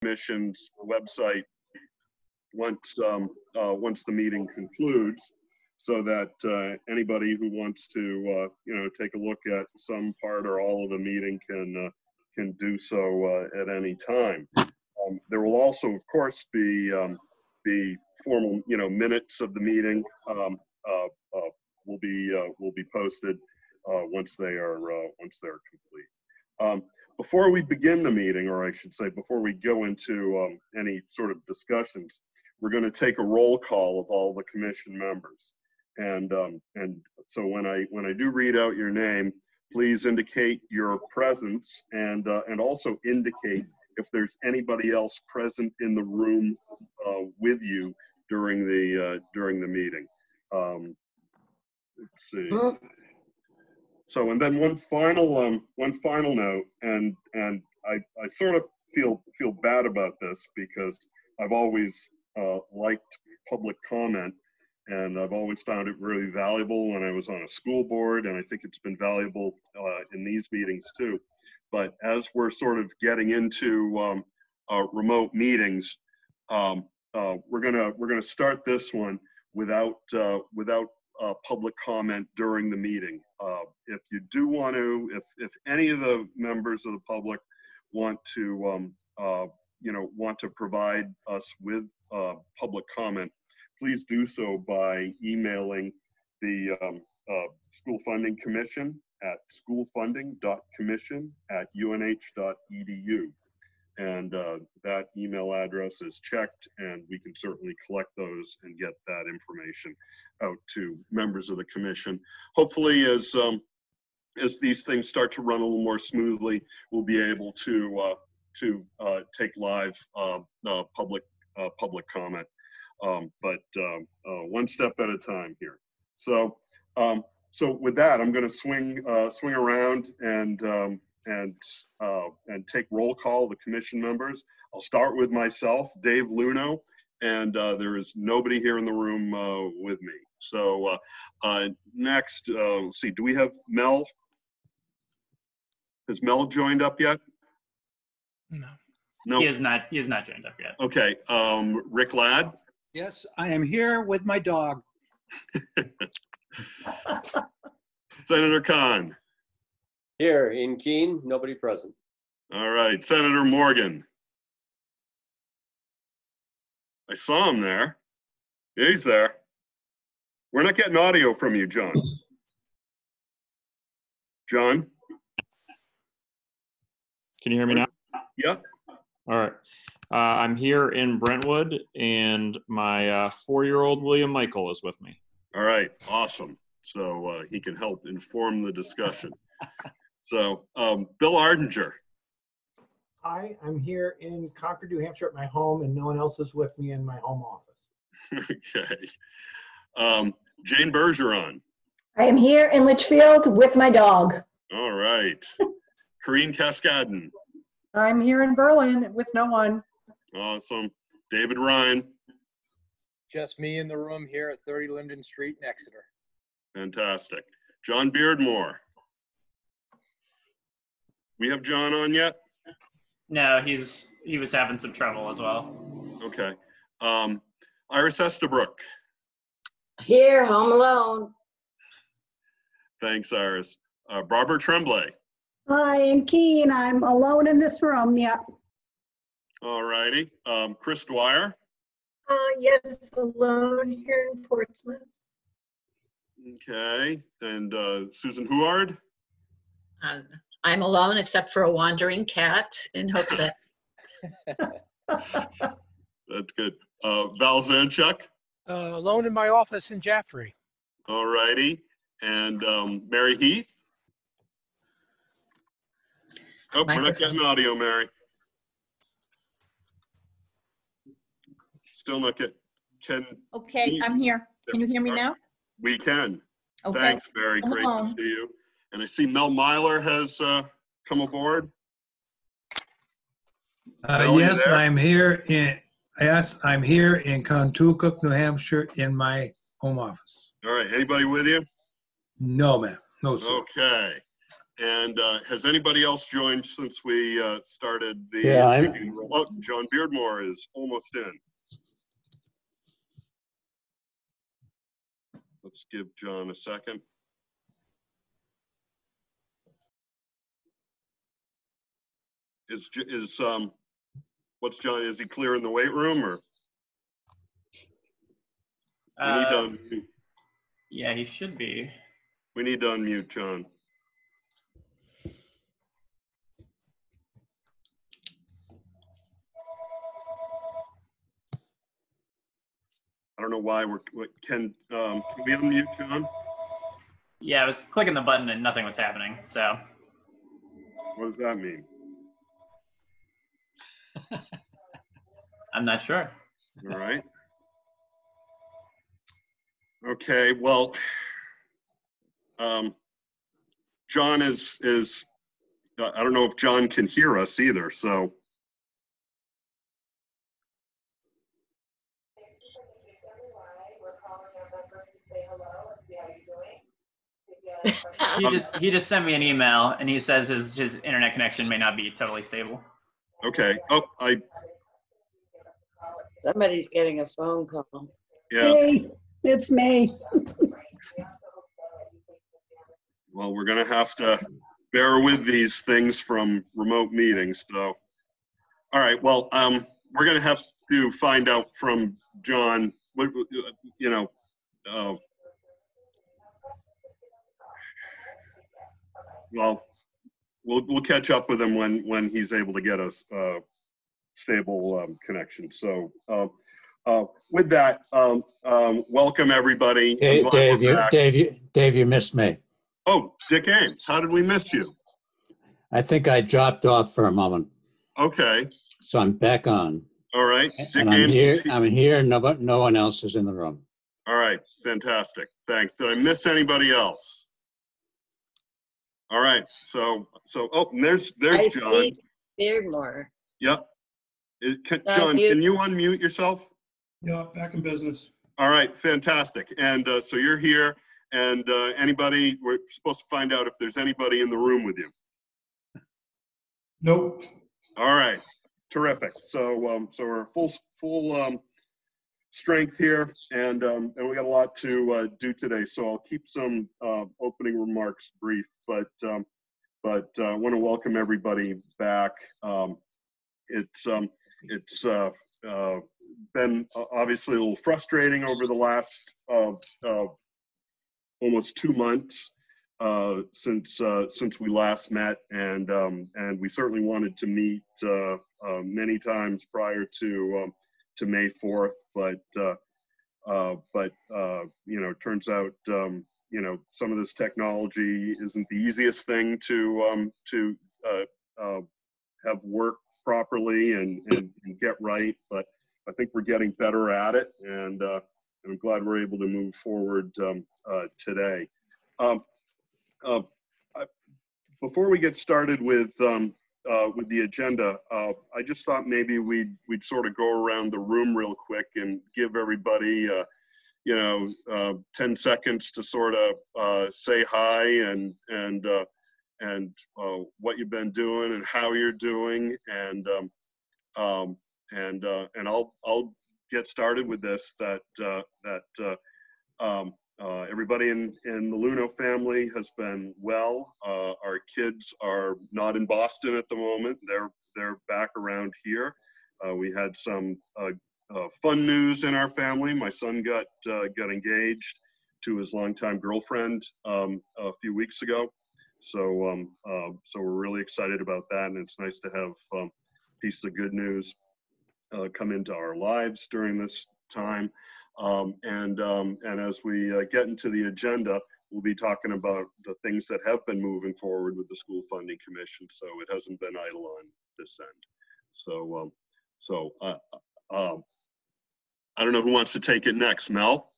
Commission's website once, um, uh, once the meeting concludes, so that uh, anybody who wants to, uh, you know, take a look at some part or all of the meeting can, uh, can do so uh, at any time. Um, There will also, of course, be, um, be formal, you know, minutes of the meeting um, uh, will be, will be posted once they are, once they're complete. Before we begin the meeting, or I should say, before we go into um, any sort of discussions, we're going to take a roll call of all the commission members. And, um, and so when I, when I do read out your name, please indicate your presence and, uh, and also indicate if there's anybody else present in the room uh, with you during the, uh, during the meeting. Um, Let's see. So, and then one final, um, one final note, and, and I, I sort of feel, feel bad about this because I've always, uh, liked public comment and I've always found it really valuable when I was on a school board, and I think it's been valuable, uh, in these meetings too. But as we're sort of getting into, um, uh, remote meetings, um, uh, we're gonna, we're gonna start this one without, uh, without uh, public comment during the meeting. Uh, If you do want to, if, if any of the members of the public want to, um, uh, you know, want to provide us with uh, public comment, please do so by emailing the um, uh, School Funding Commission at schoolfunding.commission@unh.edu. And uh, that email address is checked, and we can certainly collect those and get that information out to members of the commission. Hopefully, as, um, as these things start to run a little more smoothly, we'll be able to, uh, to, uh, take live, uh, public, uh, public comment. Um, but, um, uh, one step at a time here. So, um, so with that, I'm gonna swing, uh, swing around and, um, and, uh, and take roll call, the commission members. I'll start with myself, Dave Luneau, and, uh, there is nobody here in the room, uh, with me. So uh, uh, next, uh, let's see, do we have Mel? Has Mel joined up yet? No. No. He is not, he is not joined up yet. Okay, um, Rick Ladd, Yes, I am here with my dog. Senator Kahn. Here in Keene, nobody present. All right, Senator Morgan. I saw him there. Yeah, he's there. We're not getting audio from you, John. John? Can you hear me now? Yep. All right. Uh, I'm here in Brentwood, and my uh, four-year-old William Michael is with me. All right, awesome. So uh, he can help inform the discussion. So, um, Bill Ardinger. Hi, I'm here in Concord, New Hampshire at my home and no one else is with me in my home office. Okay. Um, Jane Bergeron. I am here in Litchfield with my dog. All right. Corinne Cascadden. I'm here in Berlin with no one. Awesome. David Ryan. Just me in the room here at 30 Linden Street in Exeter. Fantastic. John Beardmore. We have John on yet? No, he's, he was having some trouble as well. Okay. Um, Iris Estabrook. Here, home alone. Thanks, Iris. Uh, Barbara Tremblay. Hi, in Keene. I'm alone in this room. Yeah. All righty. Um, Chris Dwyer. Uh, yes, alone here in Portsmouth. Okay. And uh, Susan Huard. Uh, I'm alone except for a wandering cat in Hooksett. That's good. Uh, Val Zanchuk. Uh, alone in my office in Jaffrey. All righty. And um, Mary Heath. Oh, we're not getting audio, Mary. Still not get, can, Okay, I'm here. Can you hear me now? we can. Okay. Thanks, Mary. Great to see you. And I see Mel Myler has uh, come aboard. Uh, yes. I'm here in, yes, I'm here in Contoocook, New Hampshire, in my home office. All right, anybody with you? No, ma'am. No, sir. Okay. And uh, has anybody else joined since we uh, started the? Yeah, I'm- Oh, John Beardmore is almost in. Let's give John a second. Is, is, um, what's John, is he clear in the weight room or? We need to Uh, unmute- yeah, he should be. we need to unmute John. I don't know why we're, what, can, um, can we unmute John? Yeah, I was clicking the button and nothing was happening. So What does that mean? I'm not sure. All right. Okay, well, um, John is, is, uh, I don't know if John can hear us either, so. He just he just sent me an email and he says his his internet connection may not be totally stable. Okay, oh, I, Somebody's getting a phone call. yeah, Hey, it's me. well, we're gonna have to bear with these things from remote meetings, so. All right, well, um, we're gonna have to find out from John, what, you know, uh, well, we'll, we'll catch up with him when, when he's able to get us, uh, stable, um, connection. So, um, uh, with that, um, um, welcome, everybody. Dave, Dave, you. Dave, you, Dave, you missed me. Oh, Dick Ames, how did we miss you? I think I dropped off for a moment, Okay, so I'm back on. all right. Dick And I'm Ames here, I'm here, no, but no one else is in the room. All right, fantastic. Thanks. Did I miss anybody else? All right, so, so, oh, and there's, I there's John. see Beardmore. Yep. Is- can- Not John, you. can you unmute yourself? Yeah, back in business. All right, fantastic. And uh, so you're here, and uh, anybody, we're supposed to find out if there's anybody in the room with you. Nope. All right, terrific. So, um, so we're full, full, um, strength here and, um, and we got a lot to, uh, do today. So I'll keep some, uh, opening remarks brief, but, um, but, uh, want to welcome everybody back. Um, it's, um, it's, uh, uh, been obviously a little frustrating over the last, almost two months since since we last met, and um, and we certainly wanted to meet many times prior to um, to May fourth, but uh, uh, but uh, you know, it turns out um, you know some of this technology isn't the easiest thing to um, to have work properly and, and, and get right, but I think we're getting better at it, and uh, I'm glad we're able to move forward um, uh, today. Um, uh, Before we get started with, um, uh, with the agenda, uh, I just thought maybe we'd, we'd sort of go around the room real quick and give everybody, uh, you know, uh, 10 seconds to sort of uh, say hi and, and, uh, and uh, what you've been doing and how you're doing. And, um, um, and, uh, and I'll, I'll get started with this, that, uh, that uh, um, uh, everybody in, in the Luneau family has been well. Uh, our kids are not in Boston at the moment. They're, they're back around here. Uh, we had some uh, uh, fun news in our family. My son got, uh, got engaged to his longtime girlfriend um, a few weeks ago. So, um, so we're really excited about that. And it's nice to have um, piece of good news come into our lives during this time. Um, and, um, and as we uh, get into the agenda, we'll be talking about the things that have been moving forward with the School Funding Commission. So it hasn't been idle on this end. So, um, so uh, uh, um, I don't know who wants to take it next. Mel?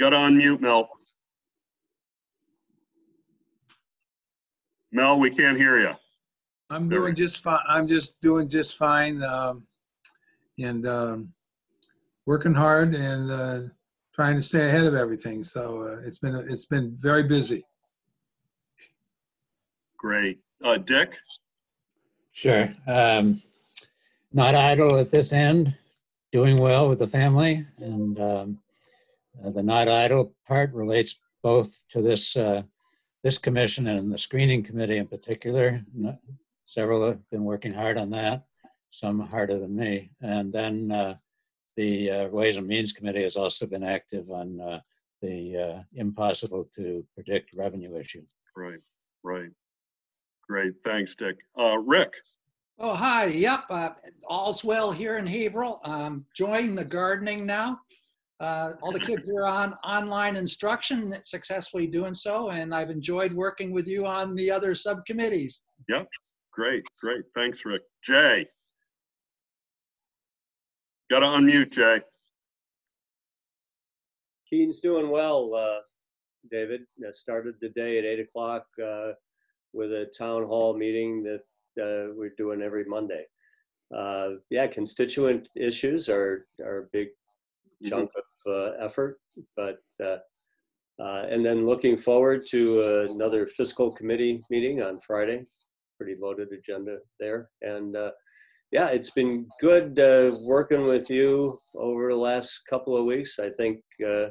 Got to unmute, Mel. Mel, we can't hear you. I'm There we doing just fine. I'm just doing just fine. Um, and, um, working hard and, uh, trying to stay ahead of everything. So uh, it's been it's been very busy. Great. Uh, Dick? Sure. Um, not idle at this end, doing well with the family. And um, uh, the not idle part relates both to this, uh, this commission and the screening committee in particular. Several have been working hard on that, some harder than me. And then uh, the uh, Ways and Means Committee has also been active on uh, the uh, impossible to predict revenue issue. Right, right. Great, thanks, Dick. Uh, Rick? Oh, hi. Yep. Uh, all's well here in Haverhill. Um, enjoying the gardening now. Uh, all the kids are on online instruction, successfully doing so, and I've enjoyed working with you on the other subcommittees. Yep, great, great. Thanks, Rick. Jay? Gotta unmute, Jay. Keene's doing well, uh, David. Uh, Started the day at eight o'clock uh, with a town hall meeting that uh, we're doing every Monday. Uh, Yeah, constituent issues are, are a big chunk of uh, effort, but, uh, uh, and then looking forward to uh, another fiscal committee meeting on Friday. Pretty loaded agenda there. And uh, yeah, it's been good uh, working with you over the last couple of weeks. I think uh,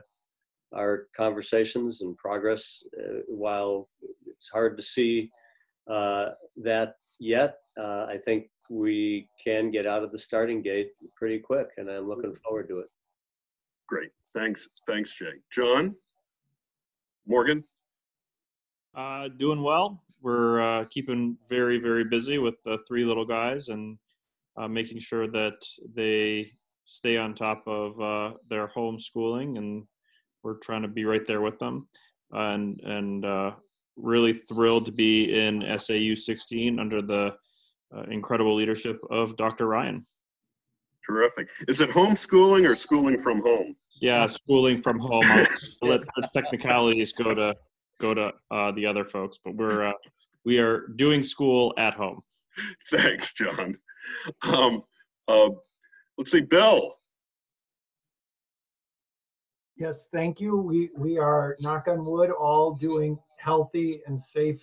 our conversations and progress, uh, while it's hard to see uh, that yet, uh, I think we can get out of the starting gate pretty quick, and I'm looking forward to it. Great, thanks, thanks, Jay. John? Morgan? Uh, doing well. We're uh, keeping very, very busy with the three little guys and uh, making sure that they stay on top of uh, their homeschooling, and we're trying to be right there with them. And and uh, really thrilled to be in SAU 16 under the uh, incredible leadership of Dr. Ryan. Terrific. Is it homeschooling or schooling from home? Yeah, schooling from home. I'll let the technicalities go to go to uh, the other folks, but we're uh, we are doing school at home. Thanks, John. Um, uh, let's see, Bill. Yes, thank you. We, we are, knock on wood, all doing healthy and safe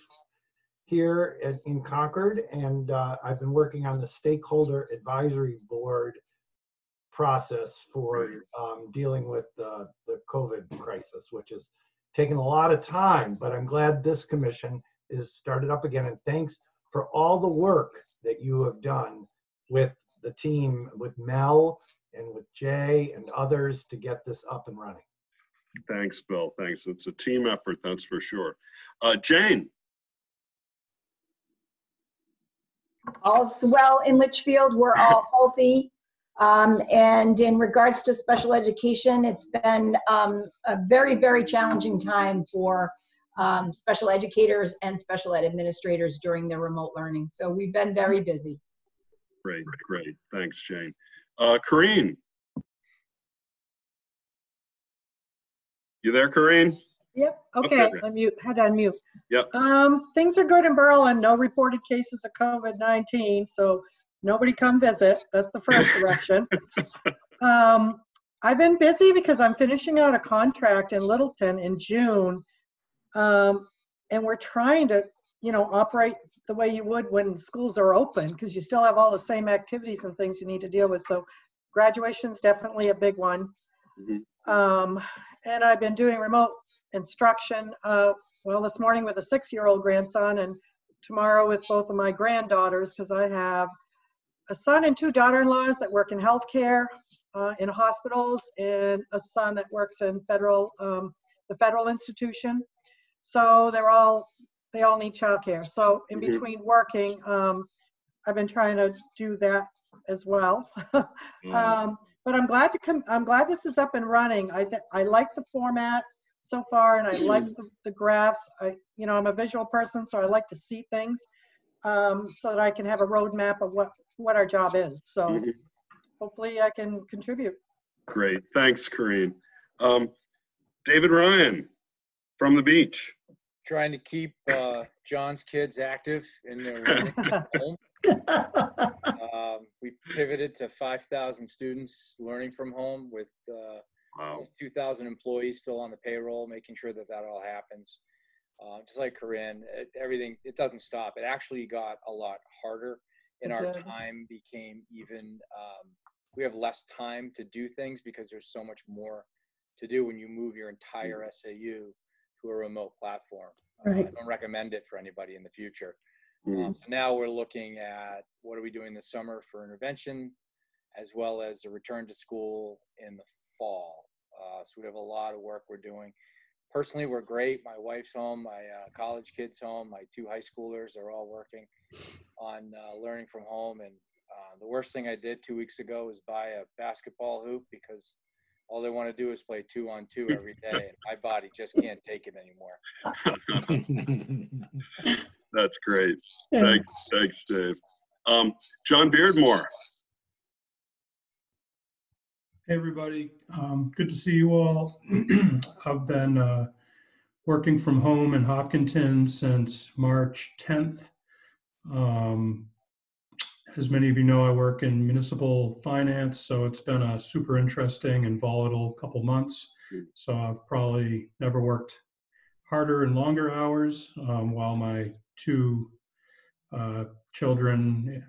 here at- in Concord. And uh, I've been working on the stakeholder advisory board process for um, dealing with the, the COVID crisis, which has taken a lot of time, but I'm glad this commission is started up again. And thanks for all the work that you have done with the team, with Mel and with Jay and others to get this up and running. Thanks, Bill. Thanks. It's a team effort, that's for sure. Uh, Jane? All's well in Litchfield. We're all healthy. Um, and in regards to special education, it's been um, a very, very challenging time for um, special educators and special ed administrators during their remote learning. So we've been very busy. Great, great. Thanks, Jane. Uh, Corinne? You there, Corinne? Yep, okay, Okay. unmute, had to unmute. Yep. Um, things are good in Berlin, no reported cases of COVID-19, so nobody come visit, that's the first direction. Um, I've been busy because I'm finishing out a contract in Littleton in June. Um, and we're trying to, you know, operate the way you would when schools are open, because you still have all the same activities and things you need to deal with, so graduation is definitely a big one. Um, and I've been doing remote instruction, uh, well, this morning with a six-year-old grandson and tomorrow with both of my granddaughters, because I have a son and two daughter-in-laws that work in healthcare, uh, in hospitals, and a son that works in federal, um, the federal institution. So they're all, they all need childcare. So in Mhm. between working, um, I've been trying to do that as well. Um, but I'm glad to come, I'm glad this is up and running. I, thi- I like the format so far and I like the, the graphs. I, you know, I'm a visual person, so I like to see things um, so that I can have a roadmap of what, what our job is. So Mhm. hopefully I can contribute. Great. Thanks, Corinne. Um, David Ryan from the beach. Trying to keep uh, John's kids active in their learning at home. Um, we pivoted to 5,000 students learning from home with uh, Wow. 2,000 employees still on the payroll, making sure that that all happens. Uh, just like Corinne, it, everything, it doesn't stop. It actually got a lot harder and It our time became even, um, we have less time to do things because there's so much more to do when you move your entire SAU to a remote platform. Uh, I don't recommend it for anybody in the future. Mm. Um, so now we're looking at what are we doing this summer for intervention, as well as a return to school in the fall. Uh, so we have a lot of work we're doing. Personally, we're great. My wife's home, my uh, college kids home, my two high schoolers are all working on uh, learning from home. And uh, the worst thing I did two weeks ago was buy a basketball hoop because all they want to do is play two on two every day, and my body just can't take it anymore. That's great. Thanks, thanks, Dave. Um, John Beardmore. Hey, everybody. Um, Good to see you all. I've been uh, working from home in Hopkinton since March 10th. Um, As many of you know, I work in municipal finance, so it's been a super interesting and volatile couple months. So I've probably never worked harder and longer hours um, while my two uh, children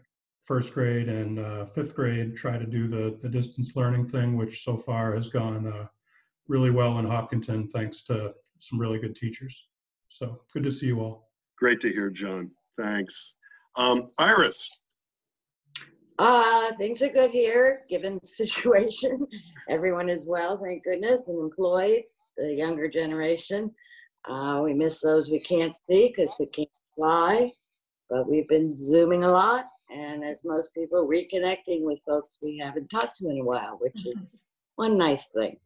first grade and uh, fifth grade try to do the, the distance learning thing, which so far has gone uh, really well in Hopkinton, thanks to some really good teachers. So good to see you all. Great to hear, John. Thanks. Um, Iris. Uh, things are good here, given the situation. Everyone is well, thank goodness, and employed, the younger generation. Uh, we miss those we can't see because we can't fly, but we've been zooming a lot. And as most people, reconnecting with folks we haven't talked to in a while, which is one nice thing.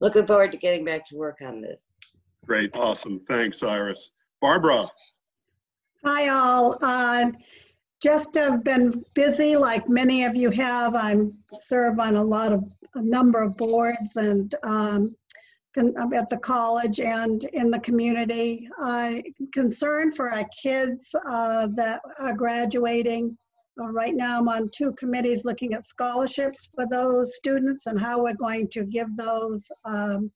Looking forward to getting back to work on this. Great, awesome. Thanks, Iris. Barbara. Hi, all. Uh, Just have been busy like many of you have. I'm serve on a lot of, a number of boards and um, at the college and in the community. Uh, concern for our kids uh, that are graduating. Uh, Right now, I'm on two committees looking at scholarships for those students and how we're going to give those. Um,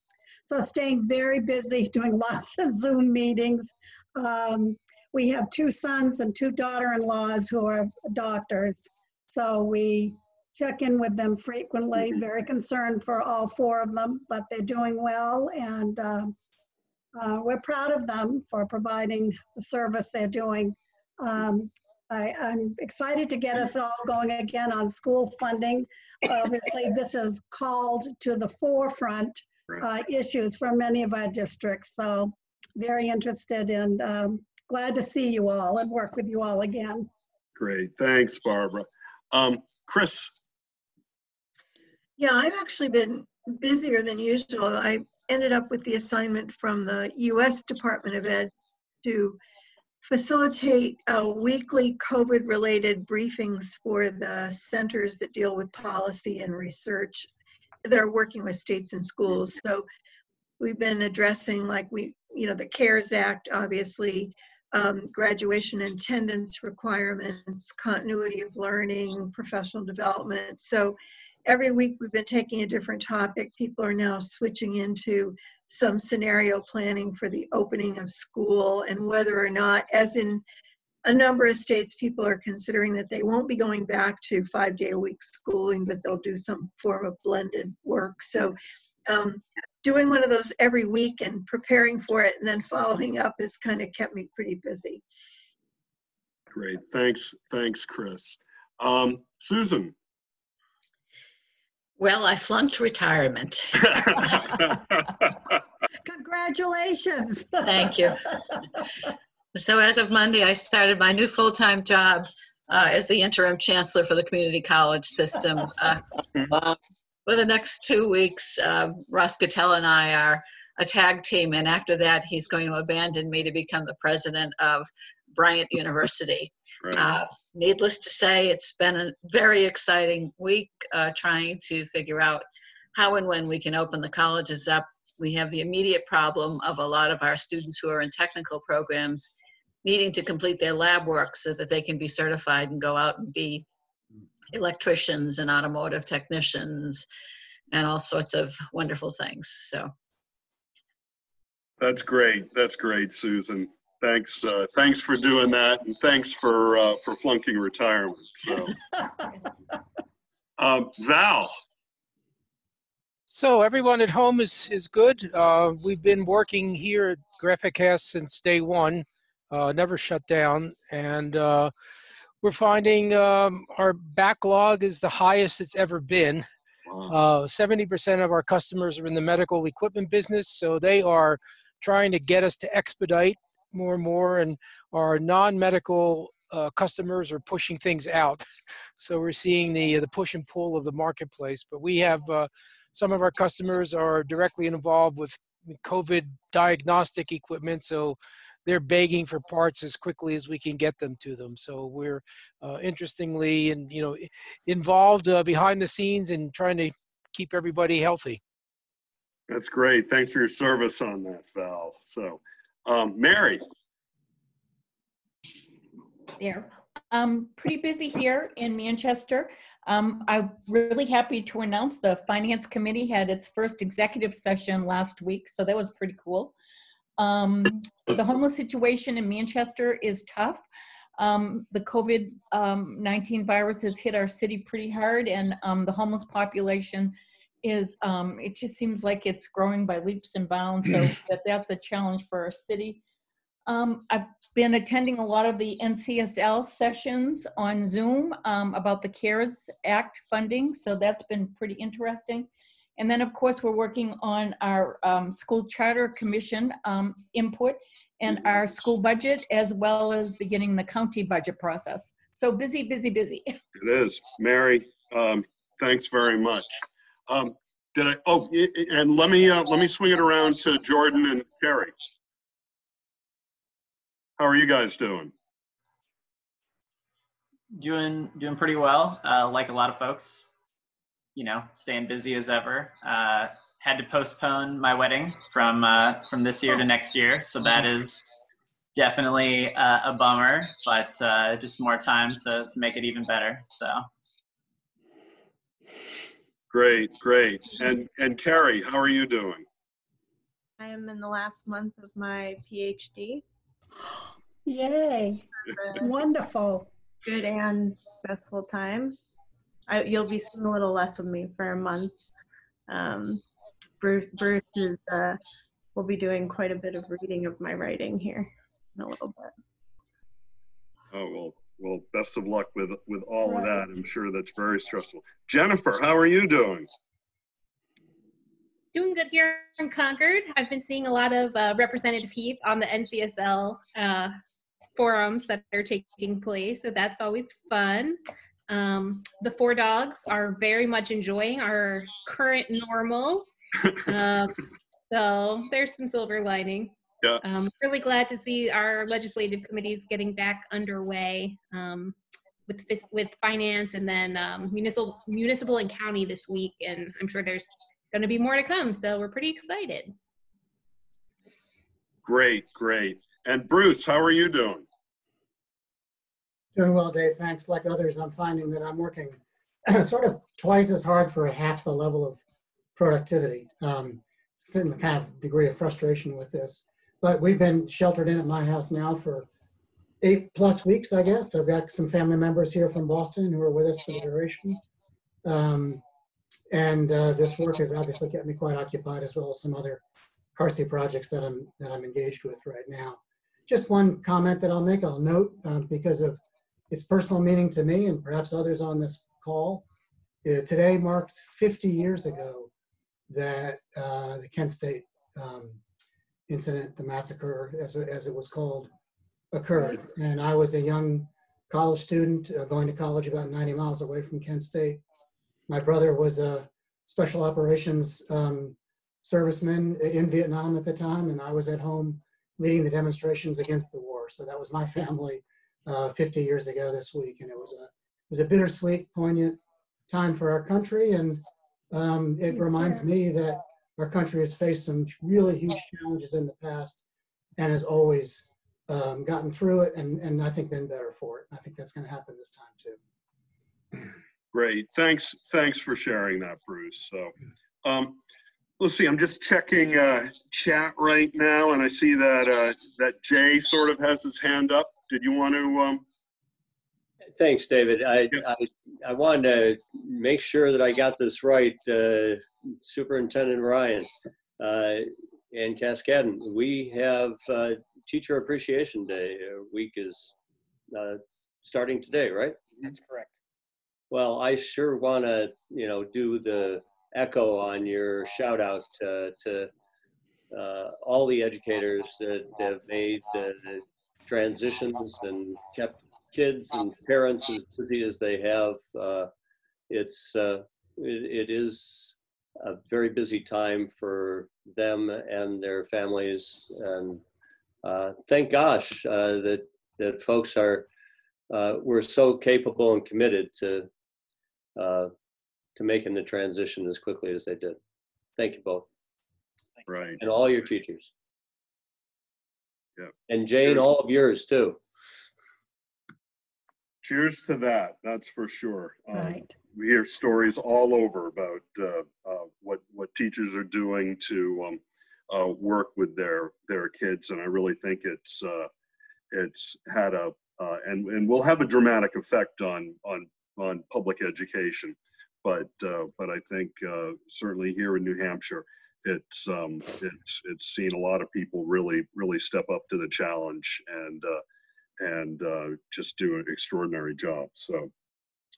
So staying very busy, doing lots of Zoom meetings. Um, we have two sons and two daughter-in-laws who are doctors. So we check in with them frequently, very concerned for all four of them, but they're doing well. And um, uh, we're proud of them for providing the service they're doing. Um, I, I'm excited to get us all going again on school funding. Obviously, this has called to the forefront uh, issues for many of our districts. So very interested in um, glad to see you all and work with you all again. Great, thanks, Barbara. Um, Chris. Yeah, I've actually been busier than usual. I ended up with the assignment from the U.S. Department of Ed to facilitate uh, weekly COVID-related briefings for the centers that deal with policy and research that are working with states and schools. So we've been addressing like we, you know, the CARES Act, obviously, um, graduation attendance requirements, continuity of learning, professional development. So every week we've been taking a different topic. People are now switching into some scenario planning for the opening of school and whether or not, as in a number of states, people are considering that they won't be going back to five day a week schooling, but they'll do some form of blended work. So um, doing one of those every week and preparing for it and then following up has kind of kept me pretty busy. Great, thanks, thanks, Chris. Um, Susan. Well, I flunked retirement. Congratulations. Thank you. So as of Monday, I started my new full-time job uh, as the interim chancellor for the community college system. Uh, For the next two weeks, uh, Ross Gittell and I are a tag team, and after that, he's going to abandon me to become the president of Bryant University. Uh, needless to say, it's been a very exciting week uh, trying to figure out how and when we can open the colleges up. We have the immediate problem of a lot of our students who are in technical programs needing to complete their lab work so that they can be certified and go out and be electricians and automotive technicians and all sorts of wonderful things. So That's great. That's great, Susan. Thanks, uh, thanks for doing that and thanks for, uh, for flunking retirement. So, um, Val, So everyone at home is is good. Uh, we've been working here at GraphiCast since day one, uh, never shut down, and uh, we're finding um, our backlog is the highest it's ever been. Uh, 70% of our customers are in the medical equipment business, so they are trying to get us to expedite more and more, and our non-medical uh, customers are pushing things out. So we're seeing the the push and pull of the marketplace. But we have uh, some of our customers are directly involved with COVID diagnostic equipment, so they're begging for parts as quickly as we can get them to them. So we're uh, interestingly and you know involved uh, behind the scenes and trying to keep everybody healthy. that's great. Thanks for your service on that, Val. So, um, Mary, there. Um, pretty busy here in Manchester. Um, I'm really happy to announce the Finance Committee had its first executive session last week, so that was pretty cool. Um, the homeless situation in Manchester is tough. Um, the COVID um, 19 virus has hit our city pretty hard, and um, the homeless population is, um, it just seems like it's growing by leaps and bounds. So that, that's a challenge for our city. Um, I've been attending a lot of the NCSL sessions on Zoom um, about the CARES Act funding, so that's been pretty interesting. And then, of course, we're working on our um, school charter commission um, input and our school budget, as well as beginning the county budget process. So busy, busy, busy. it is. Mary, um, thanks very much. Um, did I, oh, y- y- and let me, uh, let me swing it around to Jordan and Terry. How are you guys doing? Doing doing pretty well. Uh, like a lot of folks, you know, staying busy as ever. Uh, had to postpone my wedding from uh, from this year to next year, so that is definitely uh, a bummer. But uh, just more time to to make it even better. So Great, great. And, and Carrie, how are you doing? I am in the last month of my PhD. Yay. Wonderful. Good and stressful time. I, you'll be seeing a little less of me for a month. Um, Bruce, Bruce is, uh, will be doing quite a bit of reading of my writing here in a little bit. Oh, well, well, best of luck with, with all of that. I'm sure that's very stressful. Jennifer, how are you doing? Doing good here in Concord. I've been seeing a lot of uh, Representative Heath on the NCSL uh, forums that are taking place, so that's always fun. Um, the four dogs are very much enjoying our current normal. Um, so there's some silver lining. Yeah. Um, really glad to see our legislative committees getting back underway um, with with finance and then um, municipal municipal and county this week, and I'm sure there's going to be more to come. So we're pretty excited. Great, great. And Bruce, how are you doing? Doing well, Dave. Thanks. Like others, I'm finding that I'm working sort of twice as hard for half the level of productivity. Um, certain kind of degree of frustration with this. But we've been sheltered in at my house now for eight plus weeks, I guess. I've got some family members here from Boston who are with us for the duration. Um, and uh, this work has obviously kept me quite occupied, as well as some other Carsey projects that I'm that I'm engaged with right now. Just one comment that I'll make. I'll note um, because of its personal meaning to me and perhaps others on this call. Uh, today marks 50 years ago that uh, the Kent State um, incident, the massacre, as, as it was called, occurred. And I was a young college student uh, going to college about 90 miles away from Kent State. My brother was a special operations um, serviceman in Vietnam at the time, and I was at home leading the demonstrations against the war. So that was my family uh, 50 years ago this week, and it was a it was a bittersweet, poignant time for our country, and um, it reminds me that our country has faced some really huge challenges in the past, and has always um, gotten through it, and and I think been better for it. I think that's going to happen this time too. Great. Thanks. Thanks for sharing that, Bruce. So, um, let's see. I'm just checking uh, chat right now, and I see that uh, that Jay sort of has his hand up. Did you want to? Um, Thanks, David. I, I, I wanted to make sure that I got this right. Uh, Superintendent Ryan uh, and Cascadden, we have uh, Teacher Appreciation Day. Uh, Week is uh, starting today, right? That's correct. Well, I sure want to, you know, do the echo on your shout out uh, to uh, all the educators that have made the transitions and kept kids and parents as busy as they have. Uh, it's uh, it, it is a very busy time for them and their families, and uh, thank gosh uh, that that folks are uh, were so capable and committed to uh, to making the transition as quickly as they did. Thank you both, right. and all your teachers, Yeah. and Jane, all of yours too. Cheers to that. That's for sure. Um, Right. We hear stories all over about uh, uh, what what teachers are doing to um, uh, work with their their kids, and I really think it's uh, it's had a uh, and and will have a dramatic effect on on on public education. But uh, but I think uh, certainly here in New Hampshire, it's um, it's it's seen a lot of people really really step up to the challenge and. Uh, and uh, just do an extraordinary job. So,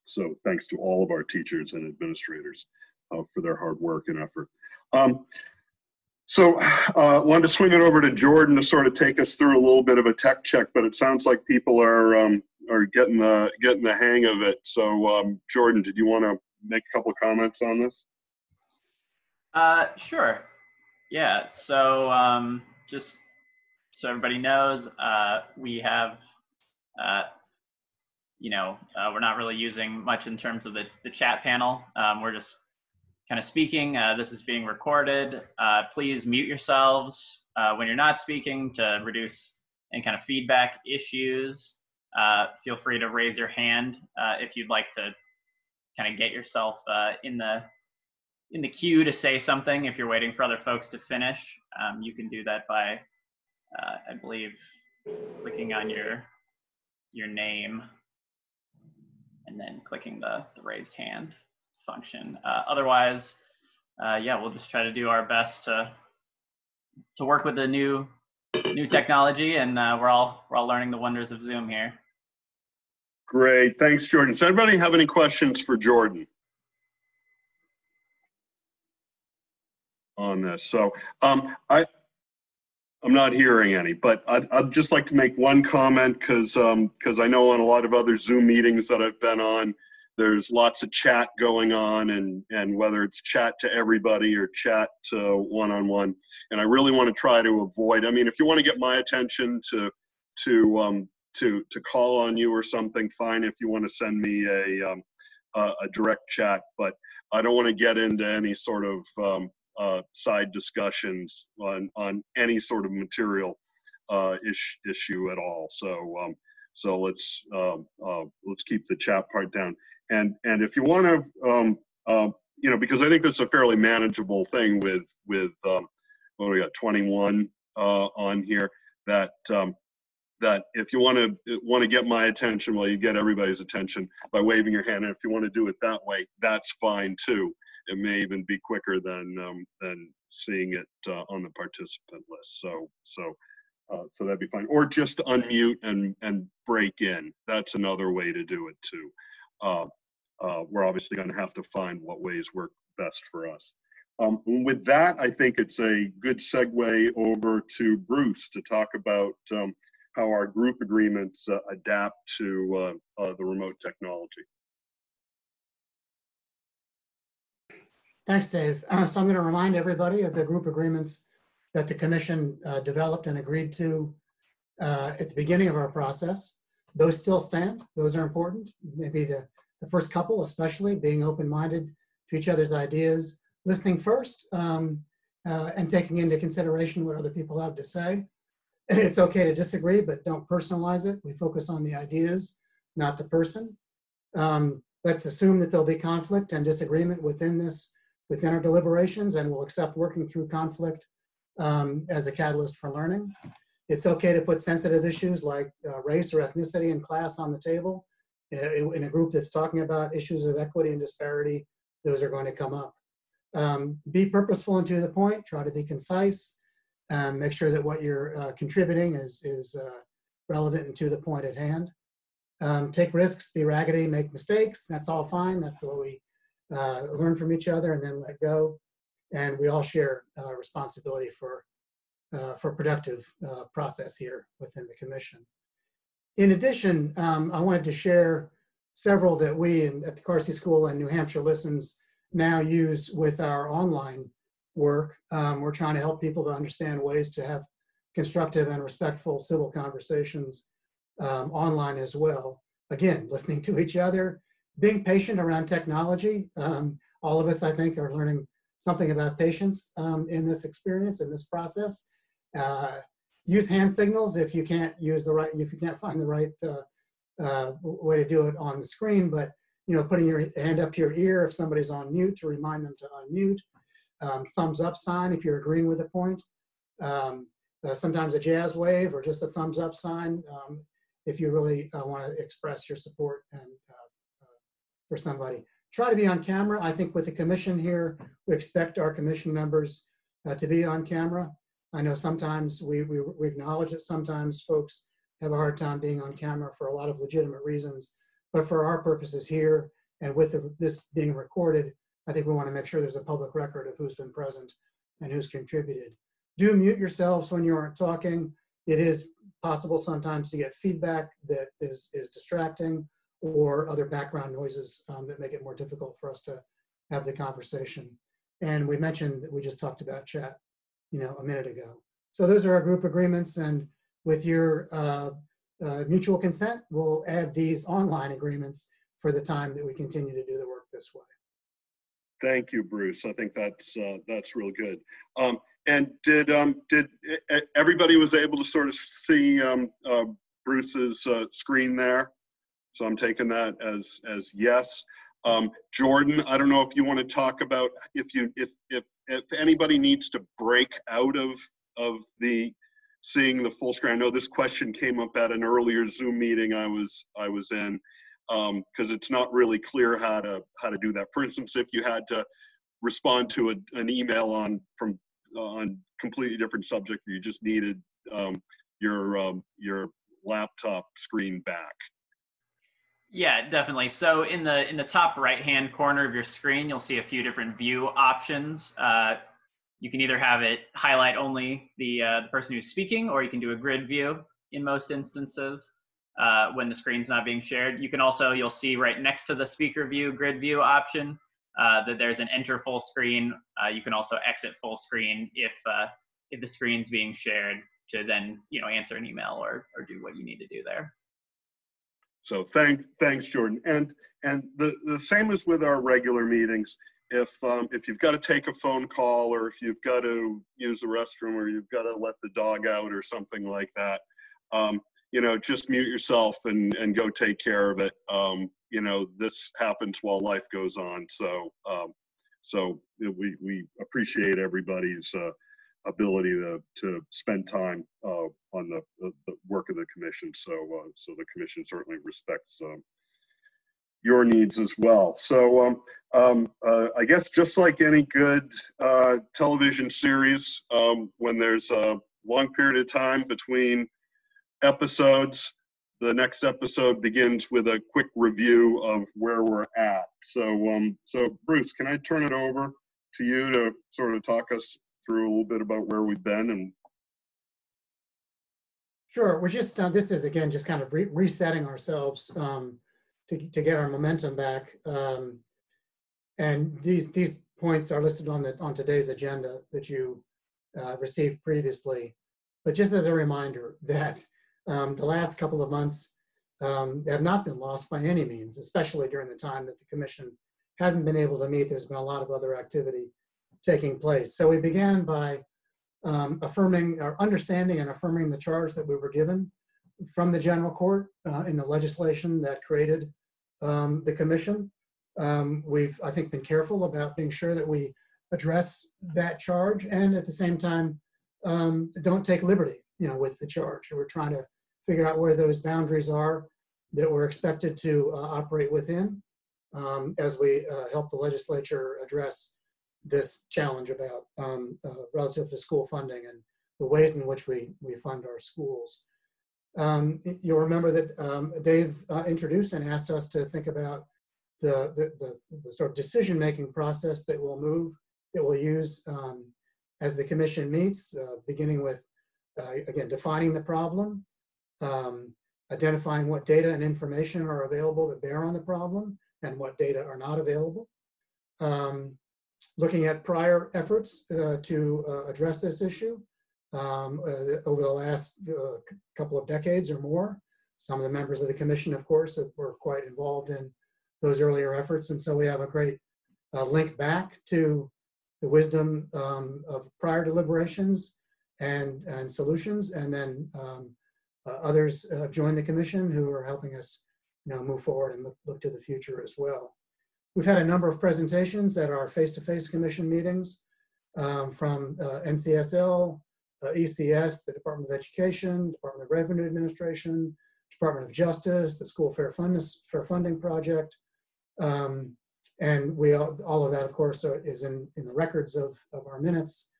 so thanks to all of our teachers and administrators uh, for their hard work and effort. Um, so, uh, wanted to swing it over to Jordan to sort of take us through a little bit of a tech check, but it sounds like people are um, are getting the getting the hang of it. So, um, Jordan, did you want to make a couple of comments on this? Uh, sure. Yeah. So um, just so everybody knows, uh, we have, uh, you know, uh, we're not really using much in terms of the, the chat panel. Um, we're just kind of speaking. Uh, this is being recorded. Uh, please mute yourselves uh, when you're not speaking to reduce any kind of feedback issues. Uh, feel free to raise your hand uh, if you'd like to kind of get yourself uh, in the in the queue to say something if you're waiting for other folks to finish. Um, you can do that by, uh, I believe, clicking on your your name and then clicking the, the raised hand function. Uh, otherwise, uh, yeah, we'll just try to do our best to to work with the new new technology, and uh, we're all we're all learning the wonders of Zoom here. Great, thanks, Jordan. Does anybody have any questions for Jordan? On this, so um, I, I'm not hearing any, but I'd, I'd just like to make one comment because because I know on a lot of other Zoom meetings that I've been on, there's lots of chat going on, and and whether it's chat to everybody or chat to one-on-one, and I really want to try to avoid. I mean, if you want to get my attention to to um, to to call on you or something, fine. If you want to send me a um, a, a direct chat, but I don't want to get into any sort of um, uh, side discussions on on any sort of material uh, ish, issue at all. So um, so let's um, uh, let's keep the chat part down. And and if you want to um, uh, you know because I think this is a fairly manageable thing with with um, what we got 21 uh, on here that um, that if you want to want to get my attention, well, you get everybody's attention by waving your hand. And if you want to do it that way, that's fine too. It may even be quicker than um, than seeing it uh, on the participant list. So so uh, so that'd be fine. Or just unmute and and break in. That's another way to do it too. Uh, uh, we're obviously going to have to find what ways work best for us. Um, with that, I think it's a good segue over to Bruce to talk about um, how our group agreements uh, adapt to uh, the remote technology. Thanks, Dave. Uh, so I'm going to remind everybody of the group agreements that the commission uh, developed and agreed to uh, at the beginning of our process. Those still stand. Those are important. Maybe the, the first couple, especially being open-minded to each other's ideas, listening first, um, uh, and taking into consideration what other people have to say. It's okay to disagree, but don't personalize it. We focus on the ideas, not the person. Um, let's assume that there'll be conflict and disagreement within this, within our deliberations, and we'll accept working through conflict um, as a catalyst for learning. It's okay to put sensitive issues like uh, race or ethnicity and class on the table. Uh, In a group that's talking about issues of equity and disparity, those are going to come up. Um, be purposeful and to the point, try to be concise, um, make sure that what you're uh, contributing is, is uh, relevant and to the point at hand. Um, take risks, be raggedy, make mistakes. That's all fine. That's what we uh, learn from each other and then let go. And we all share uh, responsibility for, uh, for productive uh, process here within the commission. In addition, um, I wanted to share several that we in, at the Carsey School and New Hampshire Listens now use with our online work. Um, we're trying to help people to understand ways to have constructive and respectful civil conversations um, online as well. Again, listening to each other, being patient around technology. Um, all of us, I think, are learning something about patience um, in this experience, in this process. Uh, use hand signals if you can't use the right, if you can't find the right uh, uh, way to do it on the screen, but you know, putting your hand up to your ear if somebody's on mute to remind them to unmute. Um, thumbs up sign if you're agreeing with a point. Um, uh, sometimes a jazz wave or just a thumbs up sign um, if you really uh, want to express your support and for somebody. Try to be on camera. I think with the commission here, we expect our commission members uh, to be on camera. I know sometimes we, we, we acknowledge that sometimes folks have a hard time being on camera for a lot of legitimate reasons. But for our purposes here and with the, this being recorded, I think we want to make sure there's a public record of who's been present and who's contributed. Do mute yourselves when you aren't talking. It is possible sometimes to get feedback that is, is distracting or other background noises um, that make it more difficult for us to have the conversation. And we mentioned that we just talked about chat, you know, a minute ago. So those are our group agreements. And with your uh, uh, mutual consent, we'll add these online agreements for the time that we continue to do the work this way. Thank you, Bruce. I think that's uh, that's real good. Um, and did um, did everybody was able to sort of see um, uh, Bruce's uh, screen there? So I'm taking that as as yes. Um, Jordan, I don't know if you want to talk about if you if if if anybody needs to break out of of the seeing the full screen. I know this question came up at an earlier Zoom meeting I was I was in because um, it's not really clear how to how to do that. For instance, if you had to respond to a, an email on from uh, on completely different subject, you just needed um, your um, your laptop screen back. Yeah, definitely. So in the in the top right hand corner of your screen, you'll see a few different view options. Uh, you can either have it highlight only the, uh, the person who's speaking, or you can do a grid view in most instances uh, when the screen's not being shared. You can also, you'll see right next to the speaker view, grid view option, uh, that there's an enter full screen. Uh, you can also exit full screen if, uh, if the screen's being shared to then, you know, answer an email or, or do what you need to do there. So thank, thanks, Jordan. And, and the, the same as with our regular meetings if um, if you've got to take a phone call or if you've got to use the restroom or you've got to let the dog out or something like that, um, you know, just mute yourself and and go take care of it. Um, you know, this happens while life goes on. So um, so we we appreciate everybody's uh, ability to to spend time uh, on the, the, the work of the commission. So uh, so the commission certainly respects um, your needs as well. So um, um, uh, I guess just like any good uh, television series, um, when there's a long period of time between episodes, the next episode begins with a quick review of where we're at. So, um, so Bruce, can I turn it over to you to sort of talk us through a little bit about where we've been and Sure. We're just, uh, this is again, just kind of re resetting ourselves. Um, to, to get our momentum back. Um, and these, these points are listed on, the, on today's agenda that you uh, received previously. But just as a reminder that um, the last couple of months um, have not been lost by any means, especially during the time that the commission hasn't been able to meet. There's been a lot of other activity taking place. So we began by um, affirming or understanding and affirming the charge that we were given from the general court uh, in the legislation that created um, the commission. Um, we've, I think, been careful about being sure that we address that charge and at the same time, um, don't take liberty, you know, with the charge. We're trying to figure out where those boundaries are that we're expected to uh, operate within um, as we uh, help the legislature address this challenge about um, uh, relative to school funding and the ways in which we, we fund our schools. Um, you'll remember that um, Dave uh, introduced and asked us to think about the, the, the, the sort of decision-making process that we'll move, that we'll use um, as the commission meets, uh, beginning with, uh, again, defining the problem, um, identifying what data and information are available that bear on the problem and what data are not available. Um, looking at prior efforts uh, to uh, address this issue um, uh, over the last uh, couple of decades or more. Some of the members of the commission, of course, were quite involved in those earlier efforts. And so we have a great uh, link back to the wisdom um, of prior deliberations and, and solutions. And then um, uh, others have joined the commission who are helping us you know, move forward and look, look to the future as well. We've had a number of presentations at our face-to-face commission meetings um, from uh, NCSL, uh, ECS, the Department of Education, Department of Revenue Administration, Department of Justice, the School Fair, Fair Funding Project. Um, and we all, all, of that, of course, is in, in the records of, of our minutes,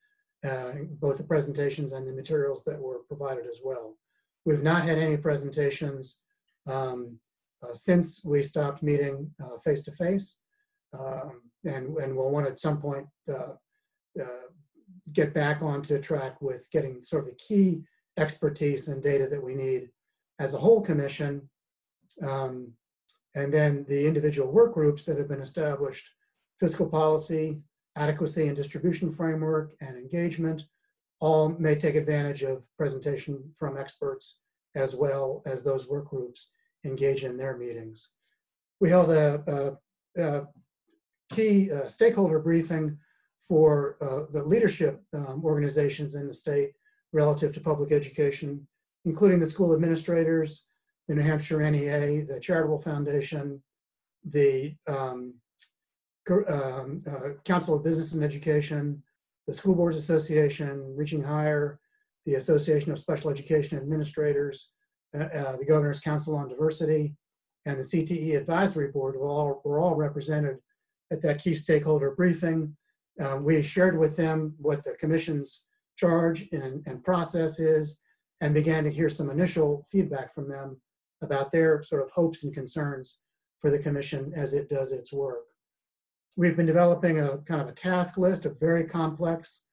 uh, both the presentations and the materials that were provided as well. We've not had any presentations um, uh, since we stopped meeting face to face, and and we'll want at some point uh, uh, get back onto track with getting sort of the key expertise and data that we need as a whole commission. Um, and then the individual work groups that have been established, fiscal policy, adequacy and distribution framework, and engagement, all may take advantage of presentation from experts as well as those work groups engage in their meetings. We held a, a, a key uh, stakeholder briefing for uh, the leadership um, organizations in the state relative to public education, including the school administrators, the New Hampshire NEA, the Charitable Foundation, the um, um, uh, Council of Business and Education, the School Boards Association, Reaching Higher, the Association of Special Education Administrators, uh, uh, the Governor's Council on Diversity, and the CTE Advisory Board were all, were all represented at that key stakeholder briefing. Um, we shared with them what the Commission's charge and, and process is and began to hear some initial feedback from them about their sort of hopes and concerns for the Commission as it does its work. We've been developing a kind of a task list, a very complex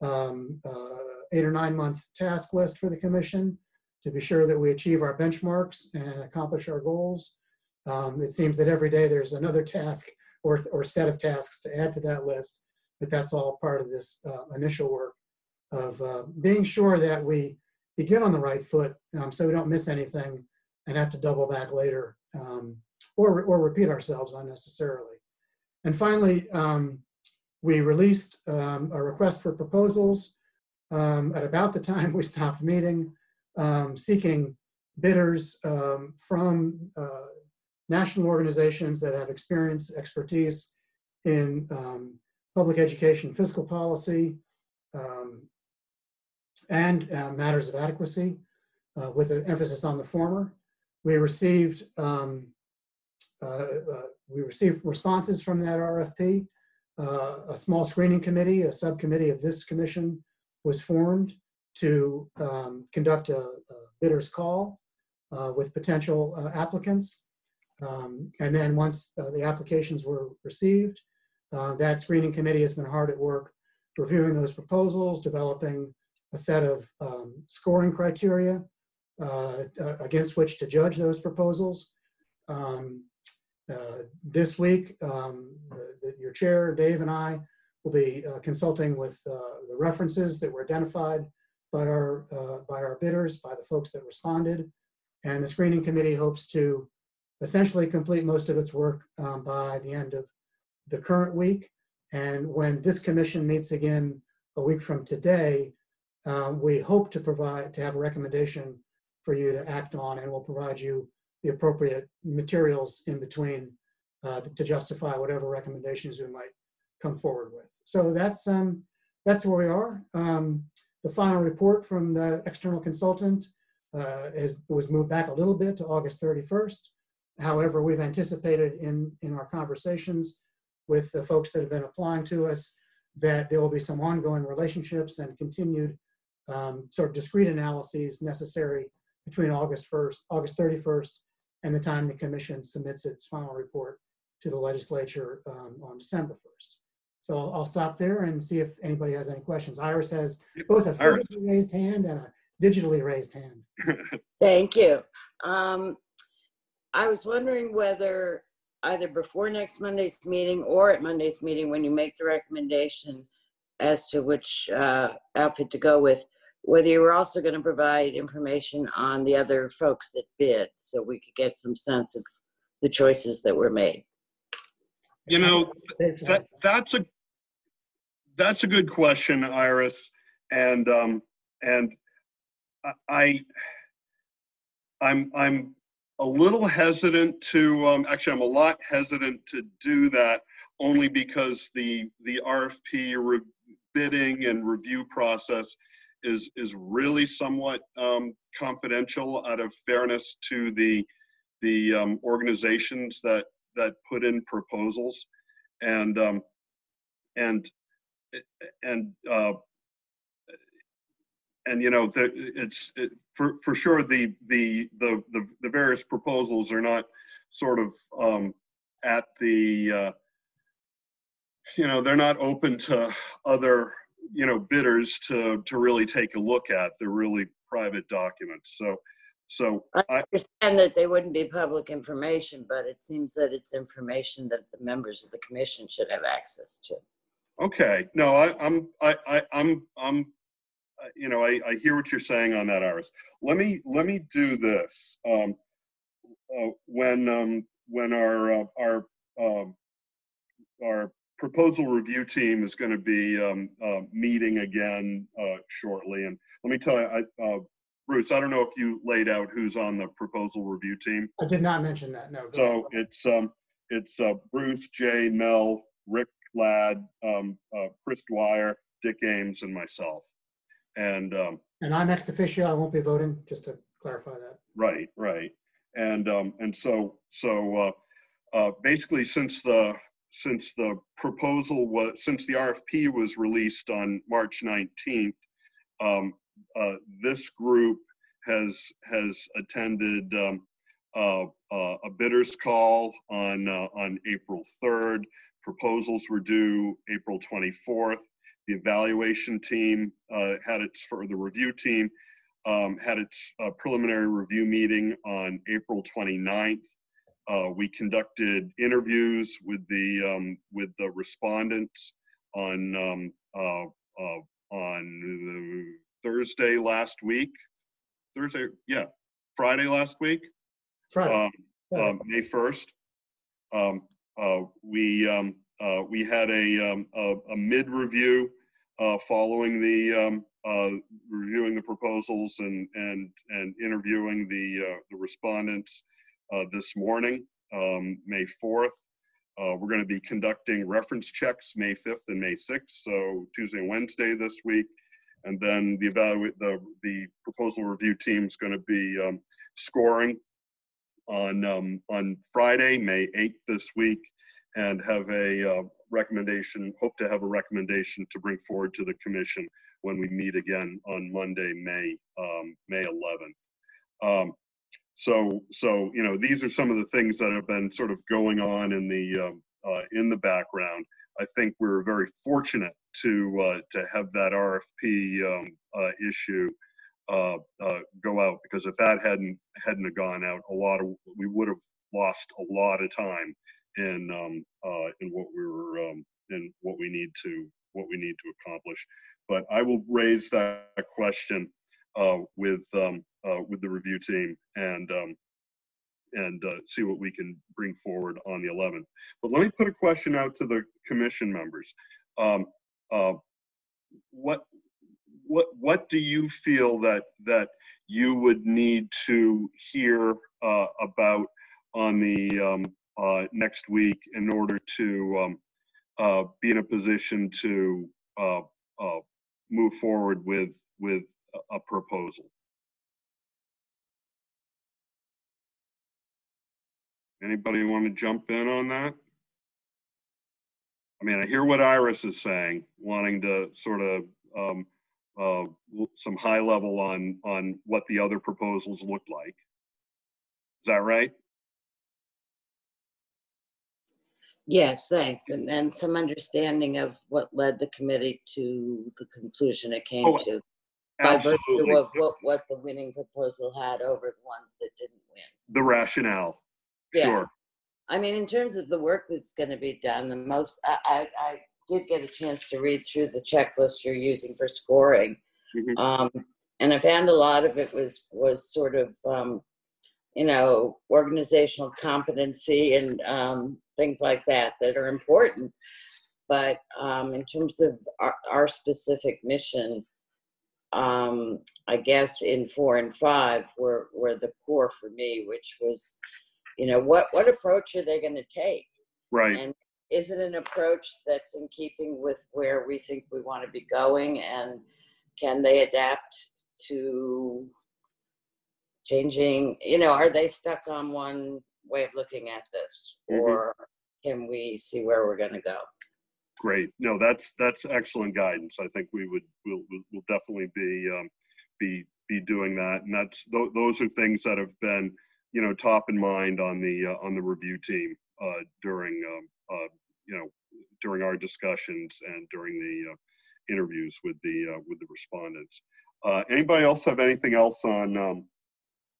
um, uh, eight or nine month task list for the Commission to be sure that we achieve our benchmarks and accomplish our goals. Um, it seems that every day there's another task or, or set of tasks to add to that list, but that's all part of this uh, initial work of uh, being sure that we begin on the right foot um, so we don't miss anything and have to double back later um, or, or repeat ourselves unnecessarily. And finally, um, we released um, a request for proposals um, at about the time we stopped meeting um, seeking bidders um, from uh, national organizations that have experience, expertise in um, public education, fiscal policy, um, and uh, matters of adequacy, uh, with an emphasis on the former. We received um, uh, uh, we received responses from that RFP. Uh, a small screening committee, a subcommittee of this commission, was formed to um, conduct a, a, bidder's call uh, with potential uh, applicants. Um, and then once uh, the applications were received, uh, that screening committee has been hard at work reviewing those proposals, developing a set of um, scoring criteria uh, uh, against which to judge those proposals. Um, this week, um, the, your chair, Dave, and I will be consulting with the references that were identified by our, uh, by our bidders, by the folks that responded. And the screening committee hopes to essentially complete most of its work um, by the end of the current week. And when this commission meets again a week from today, um, we hope to provide, to have a recommendation for you to act on, and we'll provide you the appropriate materials in between uh, to justify whatever recommendations we might come forward with. So that's um, that's where we are. Um, the final report from the external consultant uh, has, was moved back a little bit to August 31st. However, we've anticipated in, in our conversations with the folks that have been applying to us that there will be some ongoing relationships and continued um, sort of discrete analyses necessary between August 1st, August 31st, and the time the commission submits its final report to the legislature um, on December 1st. So I'll, I'll stop there and see if anybody has any questions. Iris has both a Iris. physically raised hand and a digitally raised hand. Thank you. Um, I was wondering whether either before next Monday's meeting or at Monday's meeting, when you make the recommendation as to which uh, outfit to go with, whether you were also going to provide information on the other folks that bid, so we could get some sense of the choices that were made. You know, that, that's a, that's a good question, Iris. And, um, and I, I'm, I'm a little hesitant to, um, actually, I'm a lot hesitant to do that only because the, the RFP re- bidding and review process is, is really somewhat, um, confidential out of fairness to the, the, um, organizations that, that put in proposals. And, um, and, and, uh, and you know, the, it's, it, for, for sure, the, the, the, the, the various proposals are not sort of, um, at the, uh, you know, they're not open to other, you know, bidders to, to really take a look at. They're really private documents. So, so I understand that they wouldn't be public information, but it seems that it's information that the members of the commission should have access to. Okay, no, I, I'm, I, I, I'm, I'm, uh, you know, I, I hear what you're saying on that, Iris. Let me, let me do this. Um, uh, when, um, when our, uh, our, um, our proposal review team is going to be, um, uh, meeting again, uh, shortly. And let me tell you, I, uh, Bruce, I don't know if you laid out who's on the proposal review team. I did not mention that, no. go ahead. So it's, um, it's, uh, Bruce, Jay, Mel, Rick Ladd, um, uh, Chris Dwyer, Dick Ames, and myself. And, um, And I'm ex officio, I won't be voting, just to clarify that. right, right. And, um, and so, so, uh, uh, basically since the, since the proposal was, since the RFP was released on March 19th, um, uh, this group has, has attended, um, uh, uh, a bidder's call on, uh, on April 3rd. Proposals were due April 24th. The evaluation team uh, had its, for the review team, um, had its uh, preliminary review meeting on April 29th. Uh, we conducted interviews with the, um, with the respondents on, um, uh, uh, on Thursday last week. Thursday, yeah, Friday last week Friday. um, um, May 1st. Uh, we, um, uh, we had a, um, a, a mid-review uh, following the, um, reviewing the proposals and, and, and interviewing the, the respondents this morning, um, May 4th. Uh, we're going to be conducting reference checks May 5th and May 6th, so Tuesday and Wednesday this week. And then the evaluate the the proposal review team is going to be um, scoring on um, on Friday, May 8th this week, and have a uh, recommendation. Hope to have a recommendation to bring forward to the commission when we meet again on Monday, May um, May 11th. Um, so so you know these are some of the things that have been sort of going on in the um, uh, in the background. I think we're very fortunate to uh, to have that RFP um, uh, issue uh, uh, go out because if that hadn't hadn't have gone out, a lot of we would have lost a lot of time in um, uh, in what we were um, in what we need to what we need to accomplish. But I will raise that question uh, with um, uh, with the review team and um, and uh, see what we can bring forward on the 11th. But let me put a question out to the commission members. Um, what what what do you feel that that you would need to hear uh, about on the um, uh, next week in order to um, uh, be in a position to uh, uh, move forward with with a- proposal. Anybody want to jump in on that? I mean, I hear what Iris is saying, wanting to sort of um, uh, some high level on on what the other proposals look like. Is that right? Yes, thanks. And, and some understanding of what led the committee to the conclusion it came Oh, to. By virtue of what, what the winning proposal had over the ones that didn't win. The rationale. Yeah. Sure. I mean, in terms of the work that's gonna be done, the most, I, I, I did get a chance to read through the checklist you're using for scoring. Mm-hmm. Um, and I found a lot of it was, was sort of, um, you know, organizational competency and, um, things like that that are important. But, um, in terms of our, our specific mission, um, I guess in four and five were, were the core for me, which was, you know, what, what approach are they gonna take? Right. And is it an approach that's in keeping with where we think we want to be going? And can they adapt to changing, you know, are they stuck on one way of looking at this? Mhm. Or can we see where we're going to go? Great. No, that's that's excellent guidance. I think we would we'll we'll, definitely be um, be be doing that, and that's th- those are things that have been you know top in mind on the uh, on the review team uh, during um, you know during our discussions and during the uh, interviews with the uh, with the respondents. Uh, anybody else have anything else on um,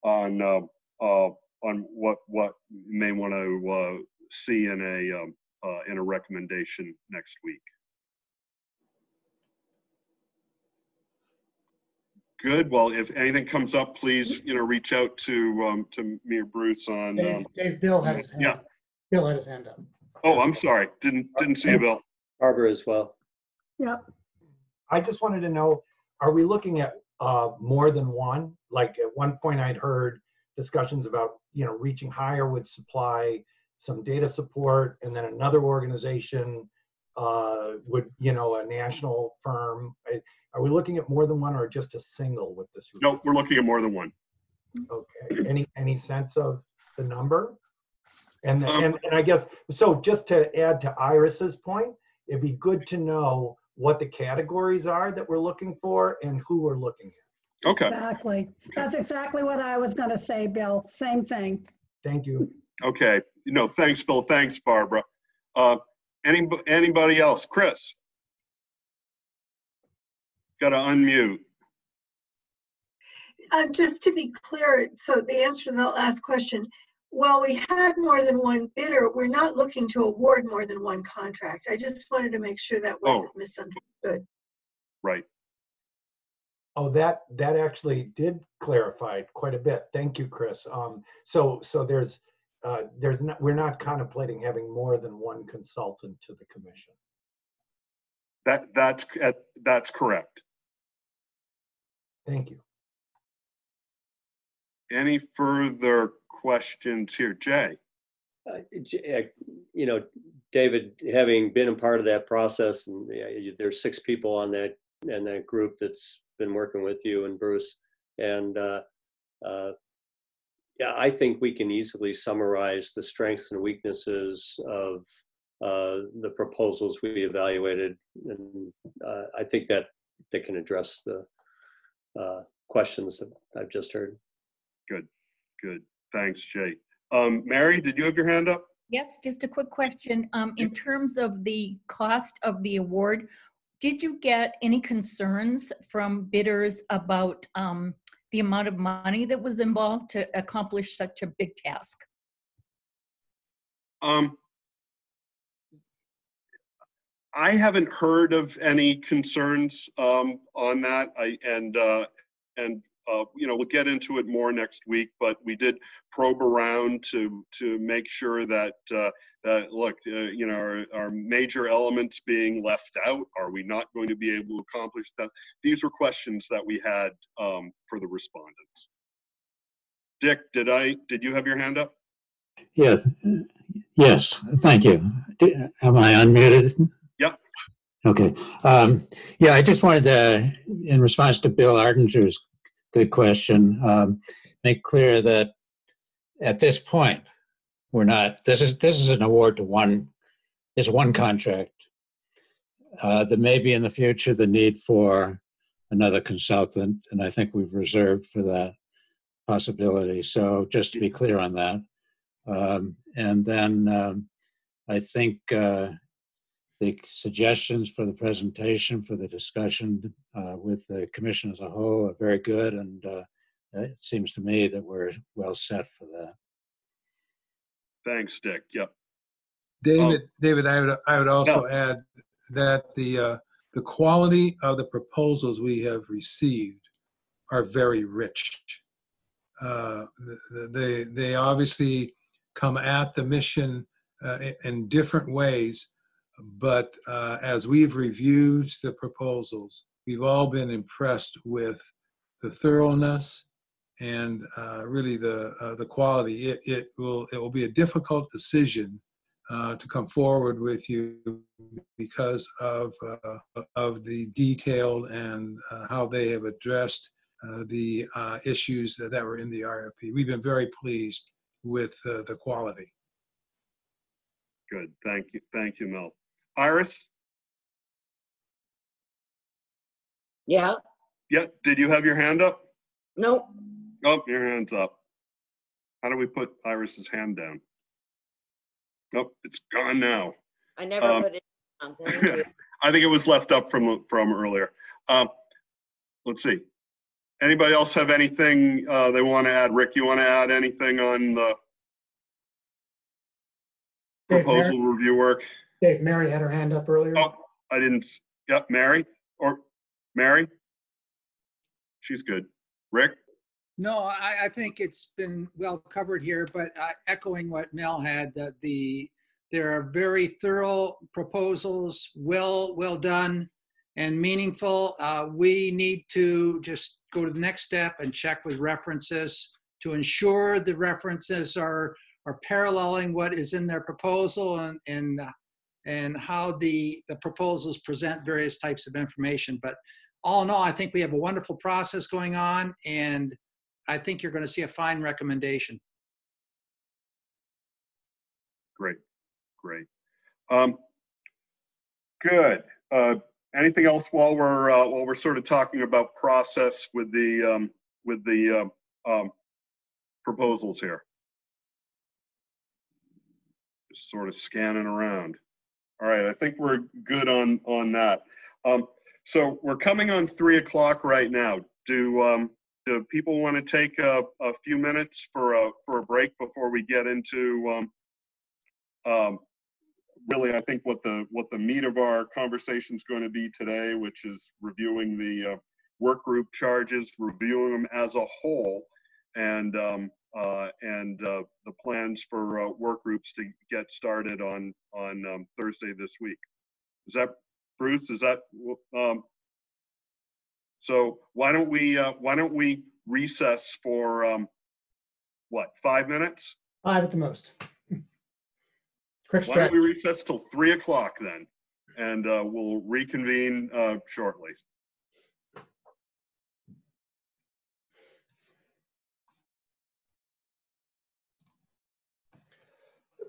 on uh, uh, on what what you may want to uh, see in a um, uh, in a recommendation next week? Good. Well, if anything comes up, please you know reach out to um, to me or Bruce on. Dave, Um, Dave, Bill had his hand yeah. Bill had his hand up. Oh, I'm sorry. Didn't didn't see you, Bill. Barbara as well. Yep. I just wanted to know, are we looking at uh, more than one? Like at one point I'd heard discussions about, you know, reaching higher would supply some data support and then another organization uh, would, you know, a national firm. I- Are we looking at more than one or just a single with this? No, we're looking at more than one. Okay, any, any sense of the number? And, and, and I guess, so just to add to Iris's point, it'd be good to know what the categories are that we're looking for and who we're looking at. Okay. Exactly. That's exactly what I was going to say, Bill. Same thing. Thank you. Okay. No, thanks, Bill. Thanks, Barbara. Uh, any anybody else? Chris. Got to unmute. Uh, just to be clear, so the answer to that last question, while we had more than one bidder, we're not looking to award more than one contract. I just wanted to make sure that wasn't misunderstood. Right. Oh, that, that actually did clarify quite a bit. Thank you, Chris. Um, so, so there's, uh, there's not, we're not contemplating having more than one consultant to the commission. That that's uh, that's correct. Thank you. Any further questions here, Jay? Uh, J- uh, You know, David, having been a part of that process, and yeah, you- there's six people on that, and that group that's been working with you and Bruce. And uh, uh, yeah, I think we can easily summarize the strengths and weaknesses of uh, the proposals we evaluated. And uh, I think that they can address the uh, questions that I've just heard. Good, good. Thanks, Jay. Um, Mary, did you have your hand up? Yes, just a quick question. Um, in terms of the cost of the award, did you get any concerns from bidders about um, the amount of money that was involved to accomplish such a big task? Um, I haven't heard of any concerns um, on that. I and uh, and uh, you know we'll get into it more next week. But we did probe around to to make sure that uh, that, look, uh, you know, are, are major elements being left out? Are we not going to be able to accomplish that? These were questions that we had um, for the respondents. Dick, did I, did you have your hand up? Yes, yes, thank you. Am I unmuted? Yeah. Okay. Um, yeah, I just wanted to, in response to Bill Ardinger's good question, um, make clear that at this point, we're not, this is, this is an award to one, is one contract. Uh, there may be in the future the need for another consultant, and I think we've reserved for that possibility. So just to be clear on that. Um, and then um, I think uh, the suggestions for the presentation, for the discussion uh, with the commission as a whole are very good. And uh, it seems to me that we're well set for that. Thanks, Dick. Yep. David, David, I would, I would also add that the, uh, the quality of the proposals we have received are very rich. Uh, They, they obviously come at the mission uh, in- in different ways, but uh, as we've reviewed the proposals, we've all been impressed with the thoroughness and uh, really the, uh, the quality. It, it will, it will be a difficult decision uh, to come forward with you because of, uh, of the detail and uh, how they have addressed the issues that were in the RFP. We've been very pleased with the quality. Good. Thank you. Thank you, Mel. Iris? Yeah, Yeah. Did you have your hand up? nope, Oh, your hand's up. How do we put Iris's hand down? Nope, it's gone now. I never Um, put it on, thank you. I think it was left up from, from earlier. Um, let's see. Anybody else have anything, uh, they want to add? Rick, you want to add anything on the Dave, Mary- proposal review work? Dave, Mary had her hand up earlier. Oh, I didn't, s- yep, Mary, or Mary? She's good. Rick? No, I, I think it's been well covered here, but uh, echoing what Mel had, that the, there are very thorough proposals, well, well done and meaningful. Uh, We need to just go to the next step and check with references to ensure the references are, are paralleling what is in their proposal and, and, uh, and how the, the proposals present various types of information. But all in all, I think we have a wonderful process going on and I think you're going to see a fine recommendation. Great, great. Um, good. Uh, anything else while we're, uh, while we're sort of talking about process with the, um, with the, um, um, proposals here? Just sort of scanning around. All right, I think we're good on, on that. Um, so we're coming on three o'clock right now. Do, um, do people want to take a, a few minutes for a, for a break before we get into, um, um, really, I think what the, what the meat of our conversation is going to be today, which is reviewing the uh, work group charges, reviewing them as a whole, and, um, and uh, the plans for uh, work groups to get started on, on um, Thursday this week. Is that, Bruce, is that, um, so why don't we, uh, why don't we recess for, um, what, five minutes? Five at the most. Quick Why don't we recess till three o'clock then? And uh, we'll reconvene uh, shortly.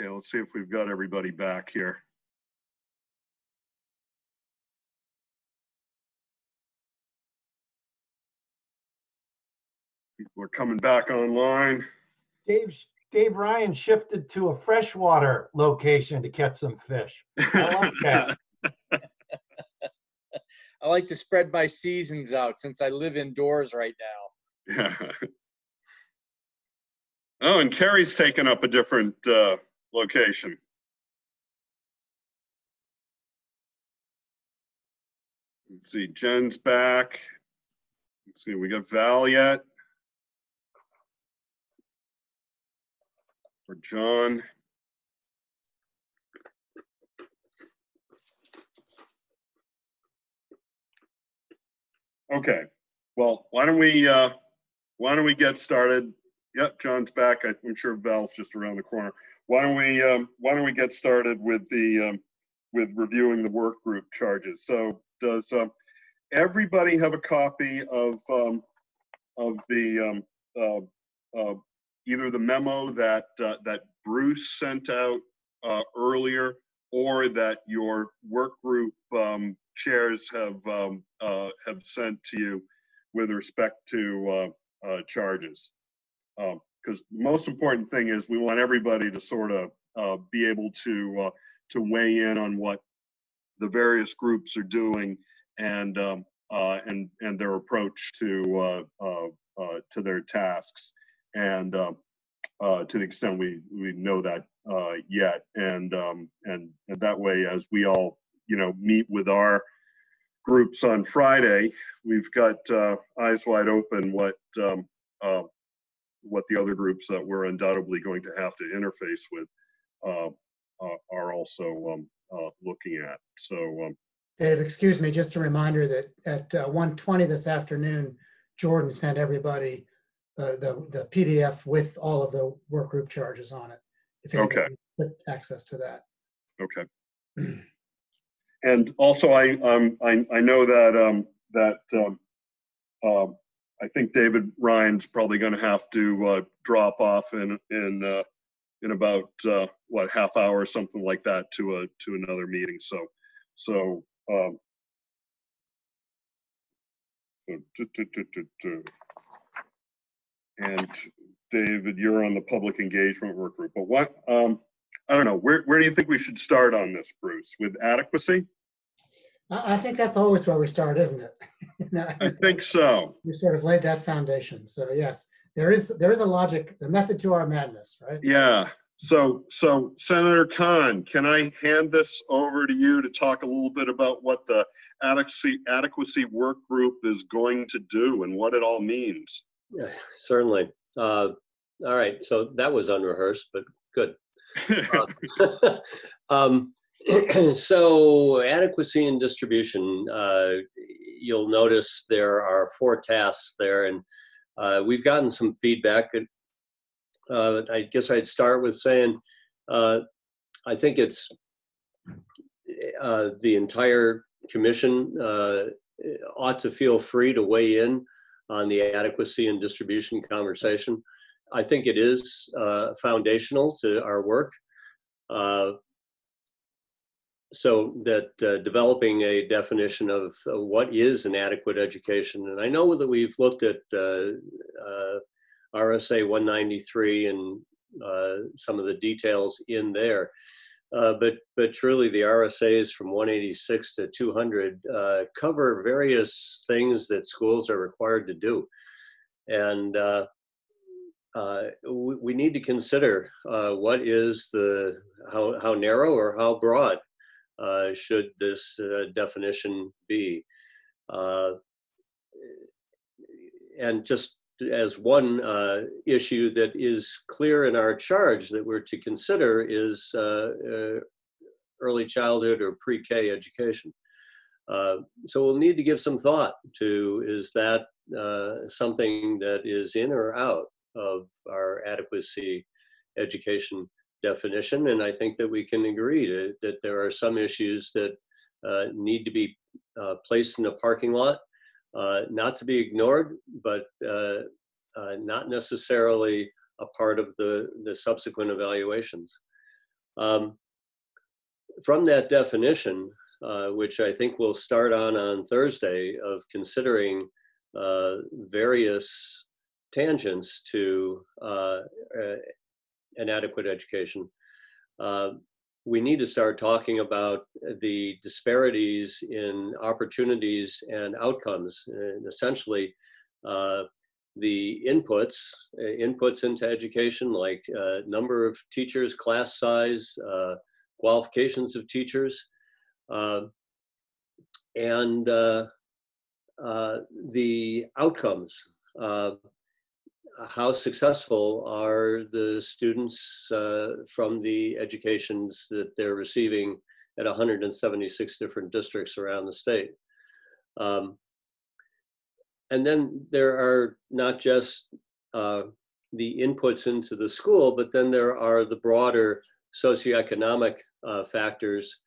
Okay, let's see if we've got everybody back here. People are coming back online. Dave, Dave Ryan shifted to a freshwater location to catch some fish. I like that. I like to spread my seasons out since I live indoors right now. Yeah. Oh, and Carrie's taken up a different uh, location. Let's see, Jen's back. Let's see, we got Val yet? Or John? Okay, well, why don't we, uh, why don't we get started? Yep, John's back. I'm sure Val's just around the corner. Why don't we, um, why don't we get started with the, um, with reviewing the work group charges? So does, um, everybody have a copy of, um, of the, um, uh, uh, either the memo that, uh, that Bruce sent out, uh, earlier or that your work group, um, chairs have, um, uh, have sent to you with respect to, uh, charges? Because the most important thing is we want everybody to sort of uh, be able to, uh, to weigh in on what the various groups are doing and, um, uh, and, and their approach to, uh, uh, uh, to their tasks. And um, to the extent we, we know that yet. And, um, and, and that way, as we all, you know, meet with our groups on Friday, we've got eyes wide open what, um, what the other groups that we're undoubtedly going to have to interface with uh, uh, are also um, uh, looking at. So, um, Dave, excuse me, just a reminder that at uh, 1:20 this afternoon, Jordan sent everybody uh, the, the PDF with all of the work group charges on it. If anybody Okay. Put access to that. okay. And also, I, um, I, I know that, um, that, um, um, I think David Ryan's probably gonna have to, uh, drop off in, in, uh, in about, uh, what, half hour or something like that to a, to another meeting, so, so, um. And David, you're on the public engagement work group, but what, um, I don't know, where, where do you think we should start on this, Bruce? With adequacy? I, I think that's always where we start, isn't it? No, I think so. We sort of laid that foundation. So yes, there is, there is a logic, the method to our madness, right? Yeah, so, so Senator Kahn, can I hand this over to you to talk a little bit about what the adequacy, adequacy work group is going to do and what it all means? Yeah, Certainly. Uh, All right, so that was unrehearsed, but good. Uh, um, So adequacy and distribution, uh, you'll notice there are four tasks there, and uh, we've gotten some feedback. uh, I guess I'd start with saying, uh, I think it's uh, the entire commission uh, ought to feel free to weigh in on the adequacy and distribution conversation. I think it is foundational to our work. So that uh, developing a definition of uh, what is an adequate education, and I know that we've looked at uh, uh, RSA 193 and uh, some of the details in there, but but truly the RSA's from 186 to 200 uh, cover various things that schools are required to do, and uh, we, we need to consider uh, what is the how how narrow or how broad should this uh, definition be, uh, and just as one uh, issue that is clear in our charge that we're to consider is uh, uh, early childhood or pre-K education. Uh, so we'll need to give some thought to is that uh, something that is in or out of our adequacy education definition. And I think that we can agree to, that there are some issues that uh, need to be uh, placed in a parking lot, uh, not to be ignored, but uh, uh, not necessarily a part of the, the subsequent evaluations. Um, from that definition, uh, which I think we'll start on on Thursday, of considering various tangents to an adequate education, uh, we need to start talking about the disparities in opportunities and outcomes, and essentially uh, the inputs, uh, inputs into education, like uh, number of teachers, class size, uh, qualifications of teachers, uh, and the outcomes. How successful are the students from the educations that they're receiving at 176 different districts around the state? Um, and then there are not just uh, the inputs into the school, but then there are the broader socioeconomic uh, factors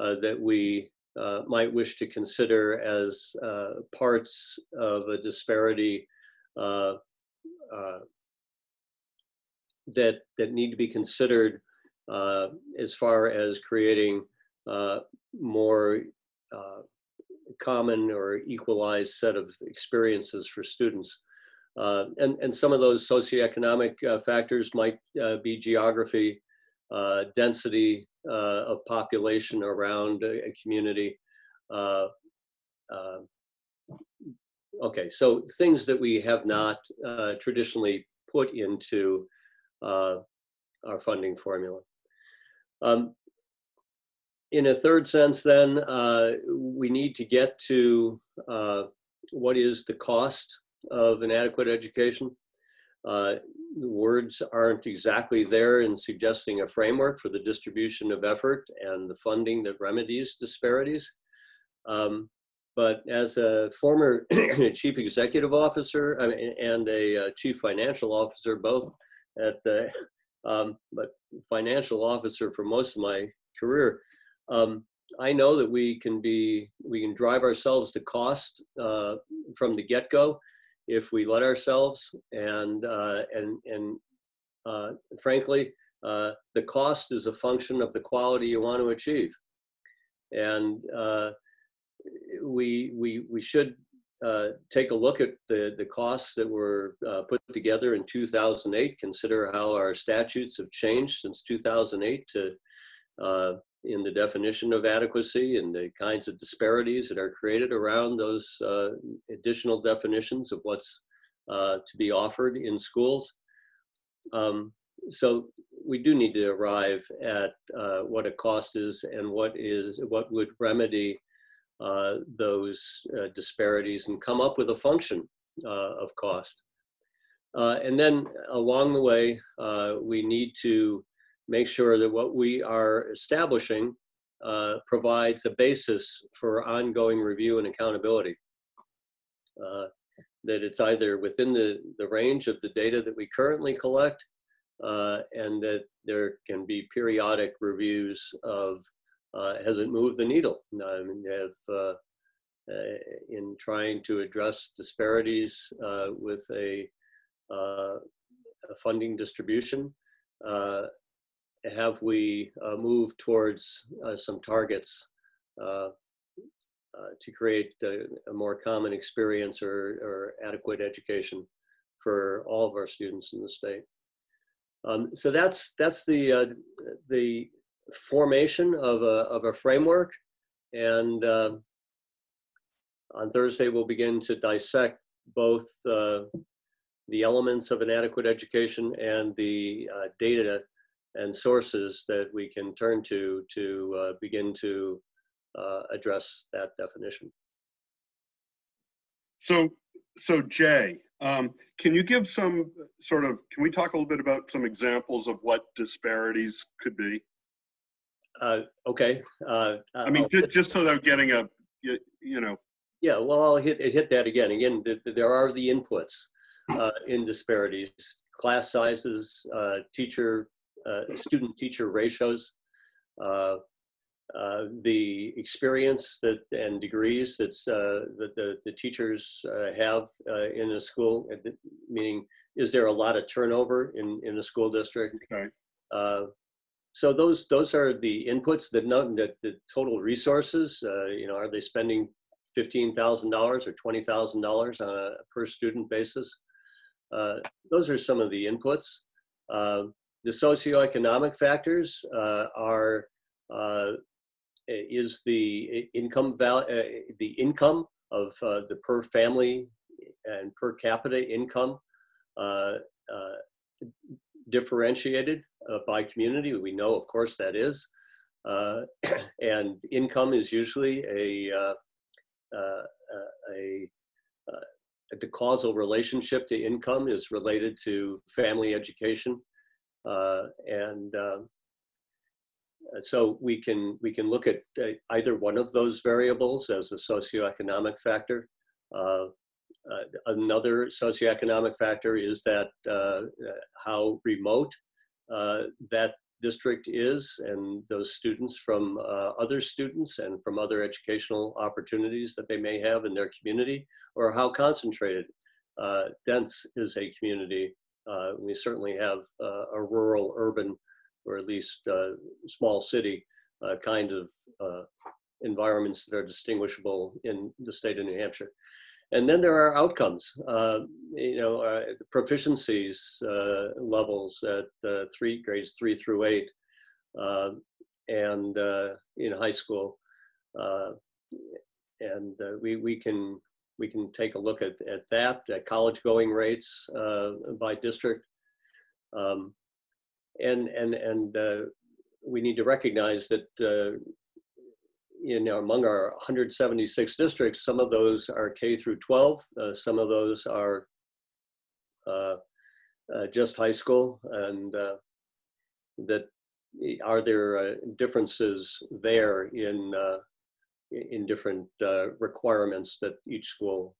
uh, that we uh, might wish to consider as uh, parts of a disparity uh, that, that need to be considered as far as creating more common or equalized set of experiences for students. Uh, and, and some of those socioeconomic uh, factors might uh, be geography, uh, density uh, of population around a, a community. Uh, okay, so things that we have not traditionally put into our funding formula. Um, in a third sense, then, uh, we need to get to uh, what is the cost of an adequate education. Uh, words aren't exactly there in suggesting a framework for the distribution of effort and the funding that remedies disparities. Um, but as a former chief executive officer and a uh, chief financial officer, both at the, um, but financial officer for most of my career, um, I know that we can be, we can drive ourselves to cost uh, from the get-go if we let ourselves. And uh, and and uh, frankly, uh, the cost is a function of the quality you want to achieve. And uh, we we we should uh, take a look at the, the costs that were uh, put together in 2008, consider how our statutes have changed since 2008 to uh, in the definition of adequacy and the kinds of disparities that are created around those uh, additional definitions of what's uh, to be offered in schools. Um, so we do need to arrive at uh, what a cost is and what is what would remedy those uh, disparities and come up with a function uh, of cost. and then along the way, we need to make sure that what we are establishing uh, provides a basis for ongoing review and accountability. Uh, that it's either within the, the range of the data that we currently collect uh, and that there can be periodic reviews of uh, has it moved the needle? I mean, have, uh, uh, in trying to address disparities with a, a, funding distribution, have we uh, moved towards uh, some targets uh, to create a, a, more common experience or, or, adequate education for all of our students in the state? Um, so that's that's the the formation of a of a framework, and uh, on Thursday we'll begin to dissect both the elements of an adequate education and the data and sources that we can turn to to uh, begin to uh, address that definition. So, so Jay, um, can you give some sort of, can we talk a little bit about some examples of what disparities could be? Uh, okay. Uh, I mean, just, just so they're getting a, you, you, know. Yeah, well, I'll hit, hit that again. Again, there are the inputs uh, in disparities, class sizes, uh, teacher uh, student-teacher ratios, uh, uh, the experience that and degrees that's that the, the teachers have in a school, meaning is there a lot of turnover in, in a school district? Okay. So those those are the inputs. The no- the, the total resources. Uh, you know, are they spending fifteen thousand dollars or twenty thousand dollars on a per student basis? Uh, those are some of the inputs. Uh, the socioeconomic factors uh, are uh, is the income val uh, the income of the per family and per capita income differentiated uh, by community. We know, of course, that is. Uh, and income is usually a, uh, uh, a, uh, the causal relationship to income is related to family education. Uh, and so we can, we can look at either one of those variables as a socioeconomic factor. Uh, uh, another socioeconomic factor is that uh, how remote uh, that district is and those students from uh, other students and from other educational opportunities that they may have in their community or how concentrated uh, dense is a community. we certainly have a rural urban or at least small city kind of environments that are distinguishable in the state of New Hampshire. And then there are outcomes, uh, you know, uh, proficiencies uh, levels at uh, three grades three through eight, um, and uh, in high school, uh, and we we can we can take a look at at that at college going rates by district, um, and and and we need to recognize that you know, among our 176 districts, some of those are K through 12, uh, some of those are uh, uh, just high school, and uh, that are there uh, differences there in uh, in different requirements that each school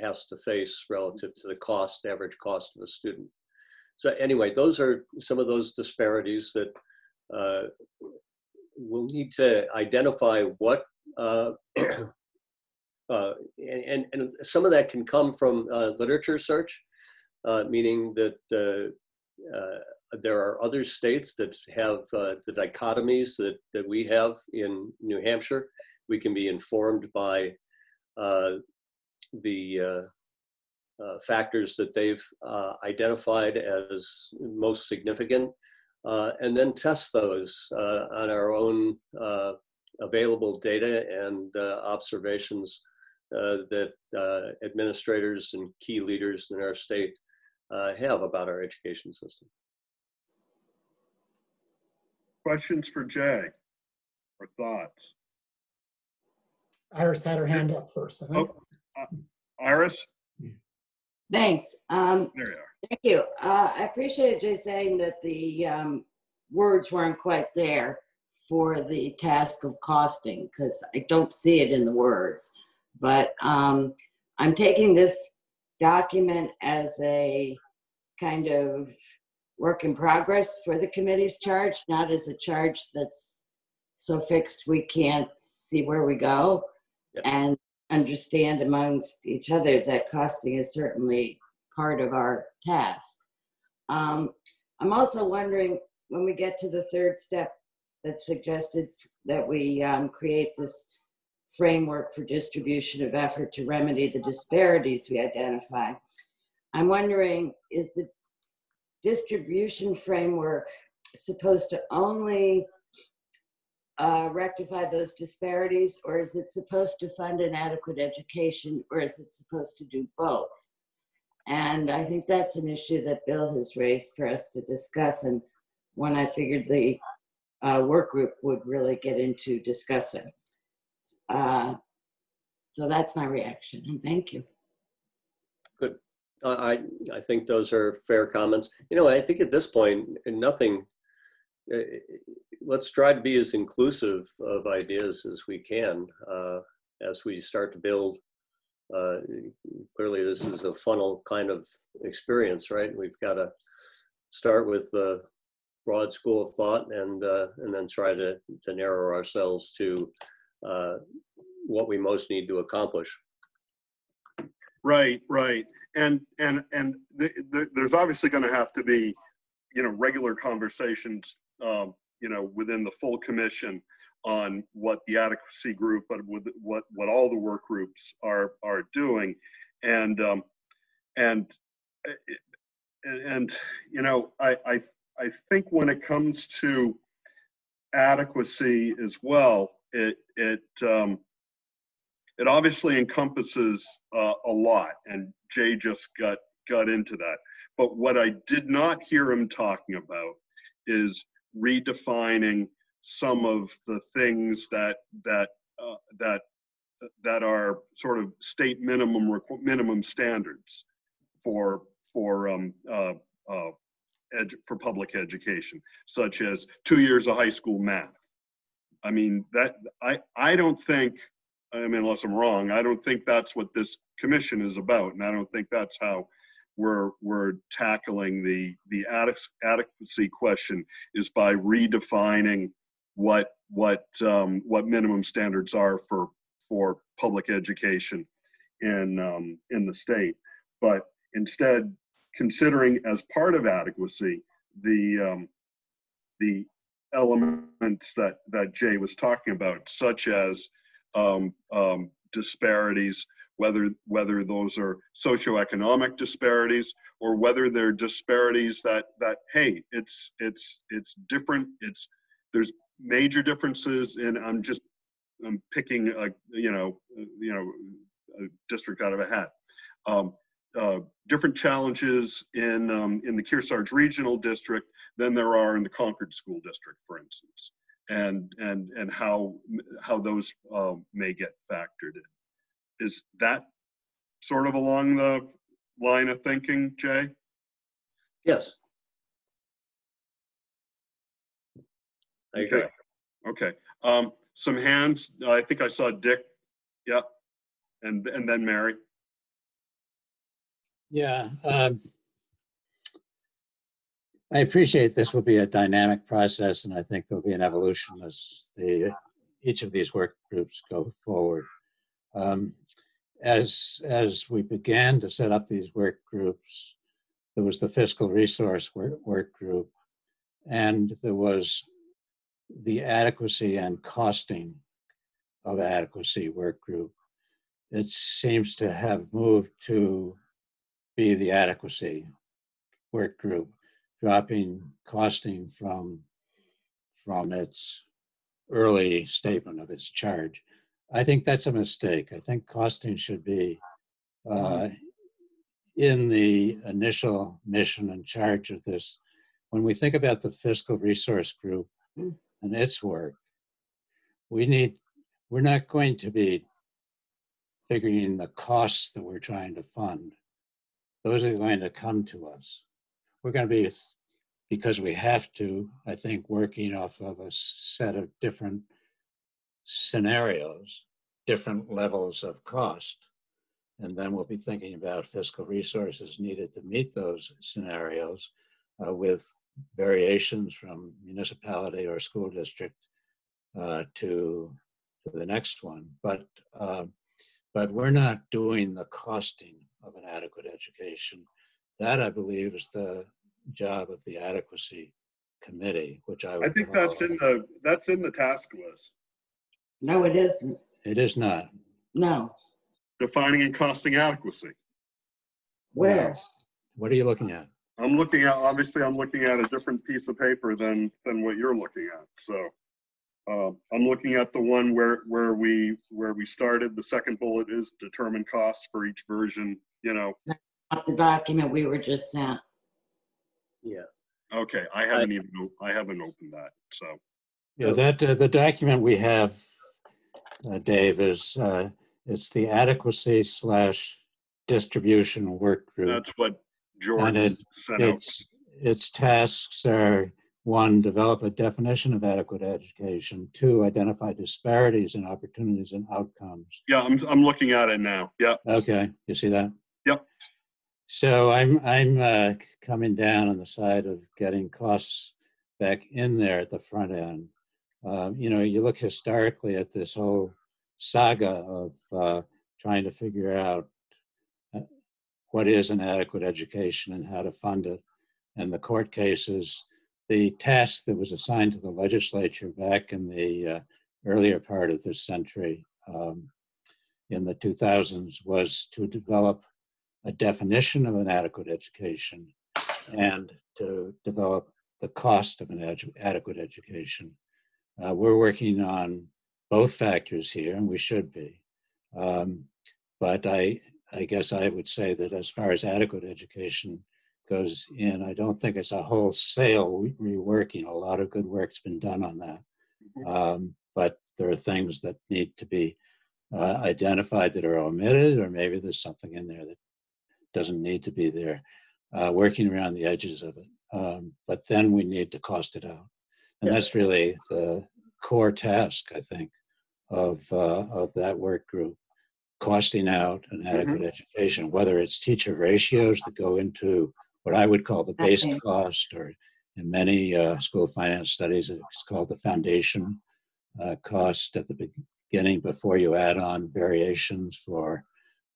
has to face relative to the cost, average cost of a student. So anyway, those are some of those disparities that we'll need to identify what, uh, uh, and, and some of that can come from uh, literature search, uh, meaning that uh, uh, there are other states that have the dichotomies that, that we have in New Hampshire. We can be informed by the factors that they've identified as most significant and then test those uh, on our own uh, available data and uh, observations uh, that uh, administrators and key leaders in our state have about our education system. Questions for Jay or thoughts? Iris had her hand up first, I think. Oh, Iris? Thanks. Um, there you. Thank you. Uh, I appreciate Jay saying that the um, words weren't quite there for the task of costing because I don't see it in the words. But um, I'm taking this document as a kind of work in progress for the committee's charge, not as a charge that's so fixed we can't see where we go yep. and understand amongst each other that costing is certainly part of our task. Um, I'm also wondering when we get to the third step that suggested that we um, create this framework for distribution of effort to remedy the disparities we identify. I'm wondering, is the distribution framework supposed to only uh, rectify those disparities, or is it supposed to fund an adequate education, or is it supposed to do both? And I think that's an issue that Bill has raised for us to discuss, and one I figured the uh, work group would really get into discussing. Uh, so that's my reaction, and thank you. Good. I I think those are fair comments. You know, I think at this point, nothing. Uh, let's try to be as inclusive of ideas as we can uh, as we start to build uh, clearly this is a funnel kind of experience, right? We've got to start with the broad school of thought and uh, and then try to to narrow ourselves to uh, what we most need to accomplish. Right, right, and and and the, the, there's obviously going to have to be, you know, regular conversations um, you know, within the full commission on what the adequacy group, but with what, what all the work groups are, are doing. And, um, and, and, you know, I, I, I think when it comes to adequacy as well, it, it, um, it obviously encompasses uh, a lot, and Jay just got got into that. But what I did not hear him talking about is redefining some of the things that that uh, that that are sort of state minimum minimum standards for for um, uh, uh, for public education, such as two years of high school math. I mean that I I don't think I mean unless I'm wrong I don't think that's what this commission is about, and I don't think that's how we're we're tackling the the adequacy question is by redefining what what um, what minimum standards are for for public education in um, in the state, but instead considering as part of adequacy the um, the elements that that Jay was talking about, such as um, um, disparities whether whether those are socioeconomic disparities or whether they're disparities that that hey it's it's it's different it's there's major differences and i'm just i'm picking a you know you know district out of a hat. Um, uh, different challenges in um, in the kearsarge regional district than there are in the concord school district for instance and and and how how those uh, may get factored in is that sort of along the line of thinking, Jay? Yes. Okay. Okay. Um, some hands. I think I saw Dick. Yep. And and then Mary. Yeah. Um, I appreciate this will be a dynamic process, and I think there'll be an evolution as the each of these work groups go forward. Um, as as we began to set up these work groups, there was the fiscal resource work, work group, and there was the adequacy and costing of adequacy work group. It seems to have moved to be the adequacy work group, dropping costing from from its early statement of its charge. I think that's a mistake. I think costing should be uh, in the initial mission and charge of this. When we think about the fiscal resource group and its work, we need, we're not going to be figuring the costs that we're trying to fund. Those are going to come to us. We're going to be, because we have to, I think, working off of a set of different scenarios, different levels of cost. And then we'll be thinking about fiscal resources needed to meet those scenarios uh, with variations from municipality or school district uh, to, to the next one. But, uh, but we're not doing the costing of an adequate education. That, I believe, is the job of the adequacy committee, which I, I think that's in the that's in the task list. No, it isn't. It is not. No. Defining and costing adequacy. Where? What are you looking at? I'm looking at, obviously, I'm looking at a different piece of paper than, than what you're looking at. So uh, I'm looking at the one where, where we, where we started. The second bullet is determine costs for each version, you know. Not the document we were just sent. Yeah. Okay, I haven't even, I haven't opened that, so. Yeah, that, uh, the document we have, uh, Dave, is, uh, it's the adequacy slash distribution work group. That's what And George it, sent out. its, its tasks are, one, develop a definition of adequate education. Two, identify disparities in opportunities and outcomes. Yeah, I'm, I'm looking at it now. Yeah. Okay, you see that? Yep. So I'm, I'm uh, coming down on the side of getting costs back in there at the front end. Um, You know, you look historically at this whole saga of uh, trying to figure out uh, what is an adequate education and how to fund it. And the court cases the task that was assigned to the legislature back in the uh, earlier part of this century um, in the 2000s was to develop a definition of an adequate education and to develop the cost of an adequate education. Uh, we're working on both factors here, and we should be. Um, but I, I guess I would say that as far as adequate education goes in, I don't think it's a wholesale re- reworking. A lot of good work's been done on that. Um, but there are things that need to be uh, identified that are omitted, or maybe there's something in there that doesn't need to be there, uh, working around the edges of it. Um, but then we need to cost it out. And that's really the core task, I think, of, uh, of that work group. Costing out an adequate education, whether it's teacher ratios that go into what I would call the base Okay. cost, or in many uh, school finance studies, it's called the foundation uh, cost at the beginning before you add on variations for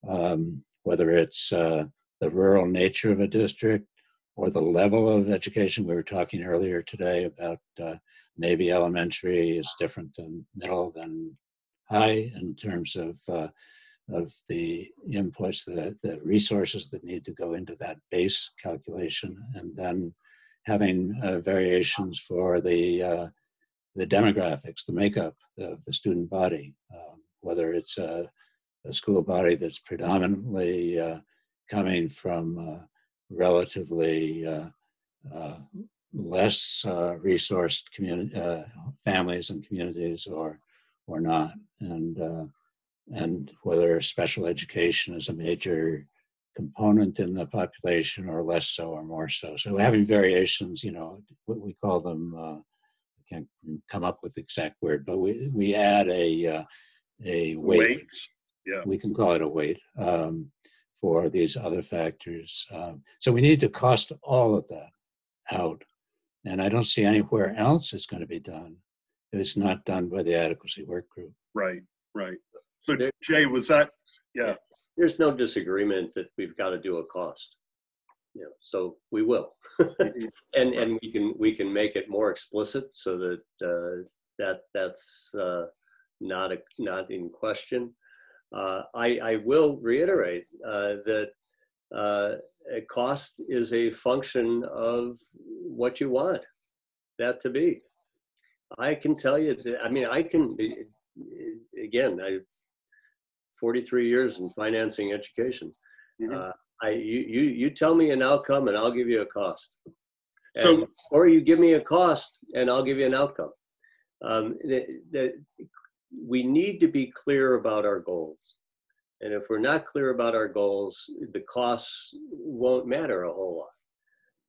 um, whether it's uh, the rural nature of a district or the level of education. We were talking earlier today about uh, maybe elementary is different than middle than high in terms of uh, of the inputs, the, the resources that need to go into that base calculation, and then having uh, variations for the uh, the demographics, the makeup of the student body, um, whether it's a, a school body that's predominantly uh, coming from uh, relatively uh, uh, less uh, resourced community uh, families and communities, or or not, and uh, and whether special education is a major component in the population or less so or more so. So having variations, you know, what we call them, uh, I can't come up with the exact word, but we, we add a, uh, a weight. Weights, yeah. We can call it a weight um, for these other factors. Um, so we need to cost all of that out. And I don't see anywhere else it's going to be done. if It's not done by the adequacy work group. Right, right. So Jay, was that, yeah, There's no disagreement that we've got to do a cost. You know, so we will. And, and we can, we can make it more explicit so that, uh, that, that's, uh, not a, not in question. Uh, I, I will reiterate, uh, that, uh, cost is a function of what you want that to be. I can tell you that, I mean, I can, again, I, 43 years in financing education. Uh, I, you, you, you tell me an outcome and I'll give you a cost. So- or you give me a cost and I'll give you an outcome. Um, the, the, we need to be clear about our goals. And if we're not clear about our goals, the costs won't matter a whole lot.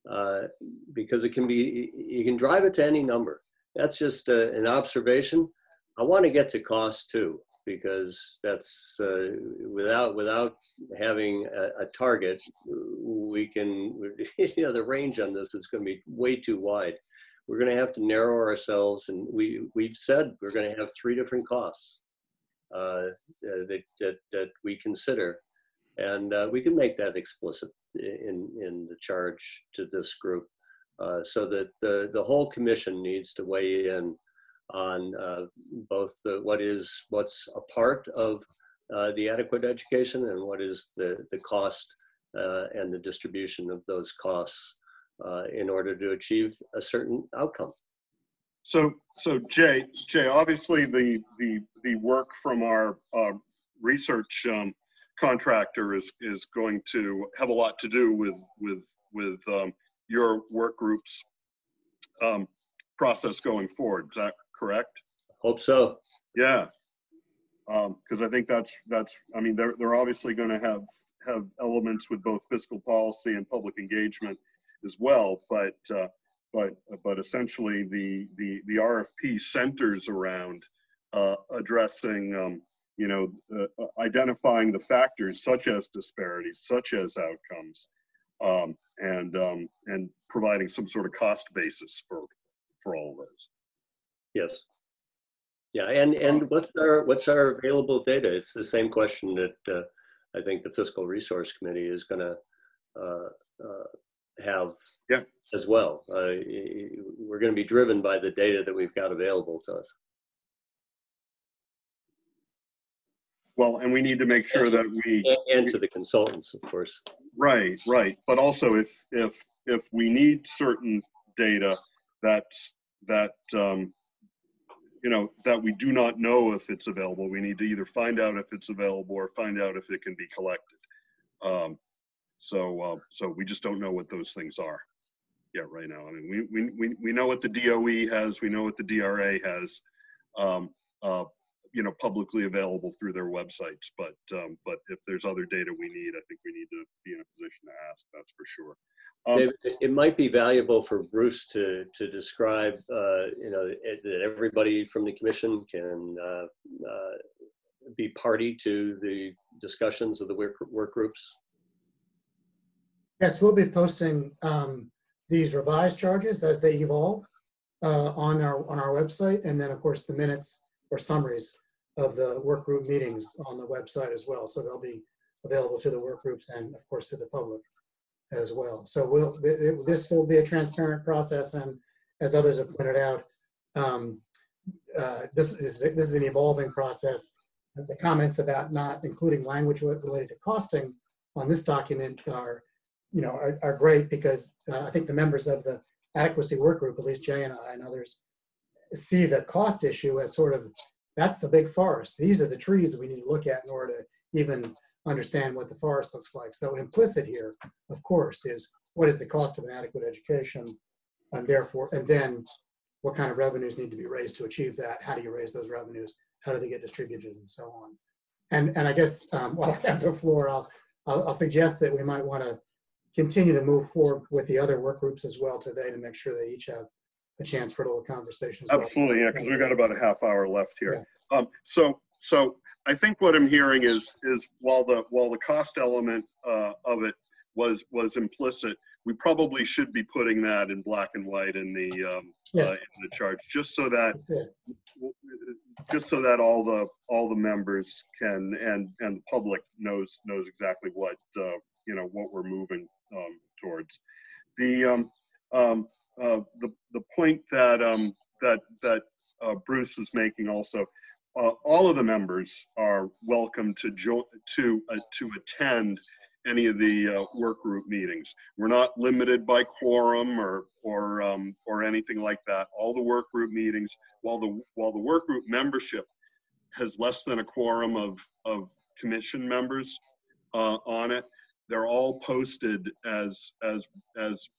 Uh, because it can be, you can drive it to any number. That's just uh, an observation. I want to get to cost too, because that's uh, without without having a, a target, we can you know the range on this is going to be way too wide. We're going to have to narrow ourselves, and we we've said we're going to have three different costs uh, that, that that we consider, and uh, we can make that explicit in in the charge to this group, uh, so that the the whole commission needs to weigh in on uh, both the, what is what's a part of uh, the adequate education and what is the the cost uh, and the distribution of those costs uh, in order to achieve a certain outcome. So, so Jay, Jay, obviously the, the, the work from our uh, research um, contractor is, is going to have a lot to do with, with, with um, your work group's um, process going forward. Is that correct? Hope so. Yeah. Because I think that's, that's, I mean, they're, they're obviously going to have, have elements with both fiscal policy and public engagement as well, but, uh, but, but essentially the, the, the RFP centers around uh, addressing, um, you know, uh, identifying the factors such as disparities, such as outcomes, um, and, um, and providing some sort of cost basis for, for all of those. Yes. Yeah, and and what's our what's our available data? It's the same question that uh, I think the Fiscal Resource Committee is going to uh, uh, have Yeah. as well. Uh, we're going to be driven by the data that we've got available to us. Well, and we need to make sure that we. And, and to the consultants, of course. Right, right. But also if, if, if we need certain data that, that, um, you know, that we do not know if it's available, we need to either find out if it's available or find out if it can be collected. Um, so, uh, so we just don't know what those things are yet right now. I mean, we, we, we, we know what the DOE has, we know what the DRA has, um, uh, you know, publicly available through their websites. But, um, but if there's other data we need, I think we need to be in a position to ask, that's for sure. Um, it might be valuable for Bruce to, to describe, uh, you know, it- that everybody from the commission can uh, uh, be party to the discussions of the work, work groups. Yes, we'll be posting um, these revised charges as they evolve uh, on our, on our website. And then, of course, the minutes or summaries of the work group meetings on the website as well. So they'll be available to the work groups and, of course, to the public as well. So we'll, it- it- this will be a transparent process. And as others have pointed out, um, uh, this is, this is an evolving process. The comments about not including language related to costing on this document are, you know, are, are great because uh, I think the members of the adequacy work group, at least Jay and I and others, see the cost issue as sort of, that's the big forest. These are the trees that we need to look at in order to even understand what the forest looks like. So implicit here, of course, is what is the cost of an adequate education? And therefore, and then what kind of revenues need to be raised to achieve that? How do you raise those revenues? How do they get distributed and so on? And, and I guess um, while I have the floor, I'll, I'll, I'll suggest that we might want to continue to move forward with the other work groups as well today to make sure they each have a chance for a little conversation as well. Absolutely, yeah, because we've got about a half hour left here. Um, so, so I think what I'm hearing is, is while the, while the cost element, uh, of it was, was implicit, we probably should be putting that in black and white in the, um, uh, in the charge, just so that, Yeah. just so that all the, all the members can, and, and the public knows, knows exactly what, uh, you know, what we're moving, um, towards. The, um, um, uh, the, the point that, um, that, that, uh, Bruce is making also, uh, all of the members are welcome to join, to, uh, to attend any of the, uh, work group meetings. We're not limited by quorum or, or, um, or anything like that. All the work group meetings, while the, while the work group membership has less than a quorum of, of commission members, uh, on it, they're all posted as, as, as,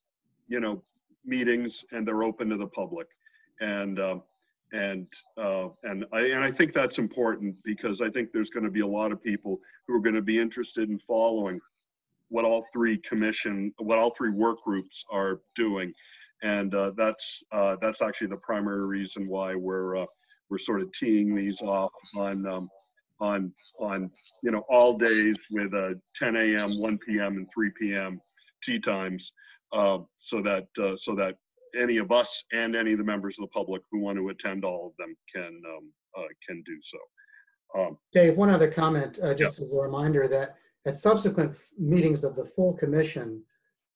you know, meetings and they're open to the public. And, um, and, uh, and I, and I think that's important because I think there's going to be a lot of people who are going to be interested in following what all three commission, what all three work groups are doing. And, uh, that's, uh, that's actually the primary reason why we're, uh, we're sort of teeing these off on, um, on, on, you know, all days with, uh, 10 AM, 1 PM and 3 PM tee times uh, so that uh, so that any of us and any of the members of the public who want to attend all of them can um, uh, can do so. Um, Dave, one other comment, uh, just as a reminder that at subsequent f- meetings of the full commission,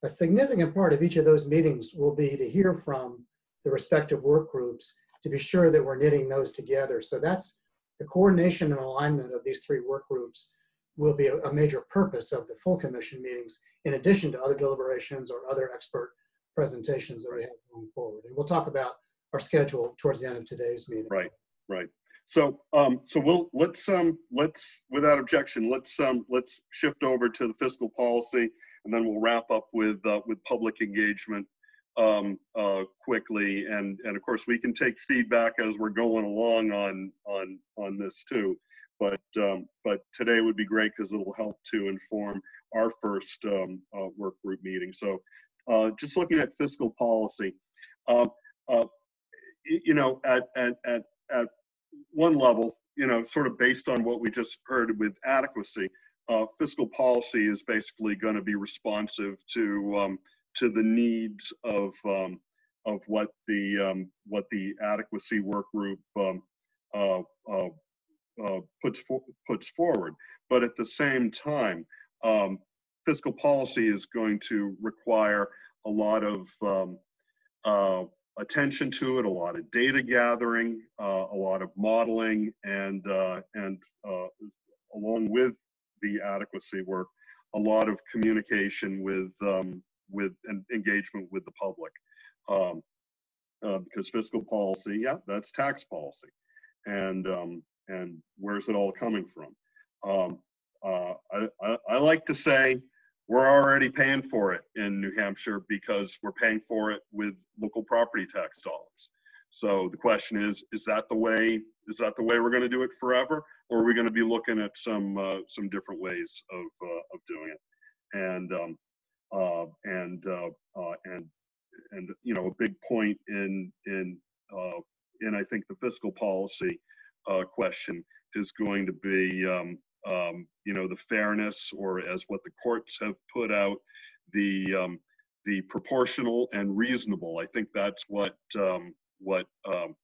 a significant part of each of those meetings will be to hear from the respective work groups to be sure that we're knitting those together. So that's the coordination and alignment of these three work groups will be a, a major purpose of the full commission meetings, in addition to other deliberations or other expert presentations that we have going forward. And we'll talk about our schedule towards the end of today's meeting. right, right. So um, so we'll let's um, let's without objection let's um, let's shift over to the fiscal policy and then we'll wrap up with uh, with public engagement um, uh, quickly. And and of course we can take feedback as we're going along on on on this too. But um, but today would be great because it'll help to inform our first um, uh, work group meeting. So uh, just looking at fiscal policy uh, uh, you know at at at at one level you know sort of based on what we just heard with adequacy uh, fiscal policy is basically going to be responsive to um, to the needs of um, of what the um, what the adequacy work group um, uh, uh, uh, puts for, puts forward. But at the same time, um, fiscal policy is going to require a lot of um, uh, attention to it, a lot of data gathering, uh, a lot of modeling, and uh, and along with the adequacy work, a lot of communication with um, with and engagement with the public. Um, uh, because fiscal policy, yeah, that's tax policy, and um, and where's it all coming from? Um, uh, I, I, I like to say we're already paying for it in New Hampshire because we're paying for it with local property tax dollars. So the question is, is that the way? Is that the way we're going to do it forever, or are we going to be looking at some uh, some different ways of uh, of doing it? And um, uh, and uh, uh, and and you know a big point in in uh, in I think the fiscal policy question is going to be um, um, you know the fairness or as what the courts have put out the um, the proportional and reasonable. I think that's what um, what um,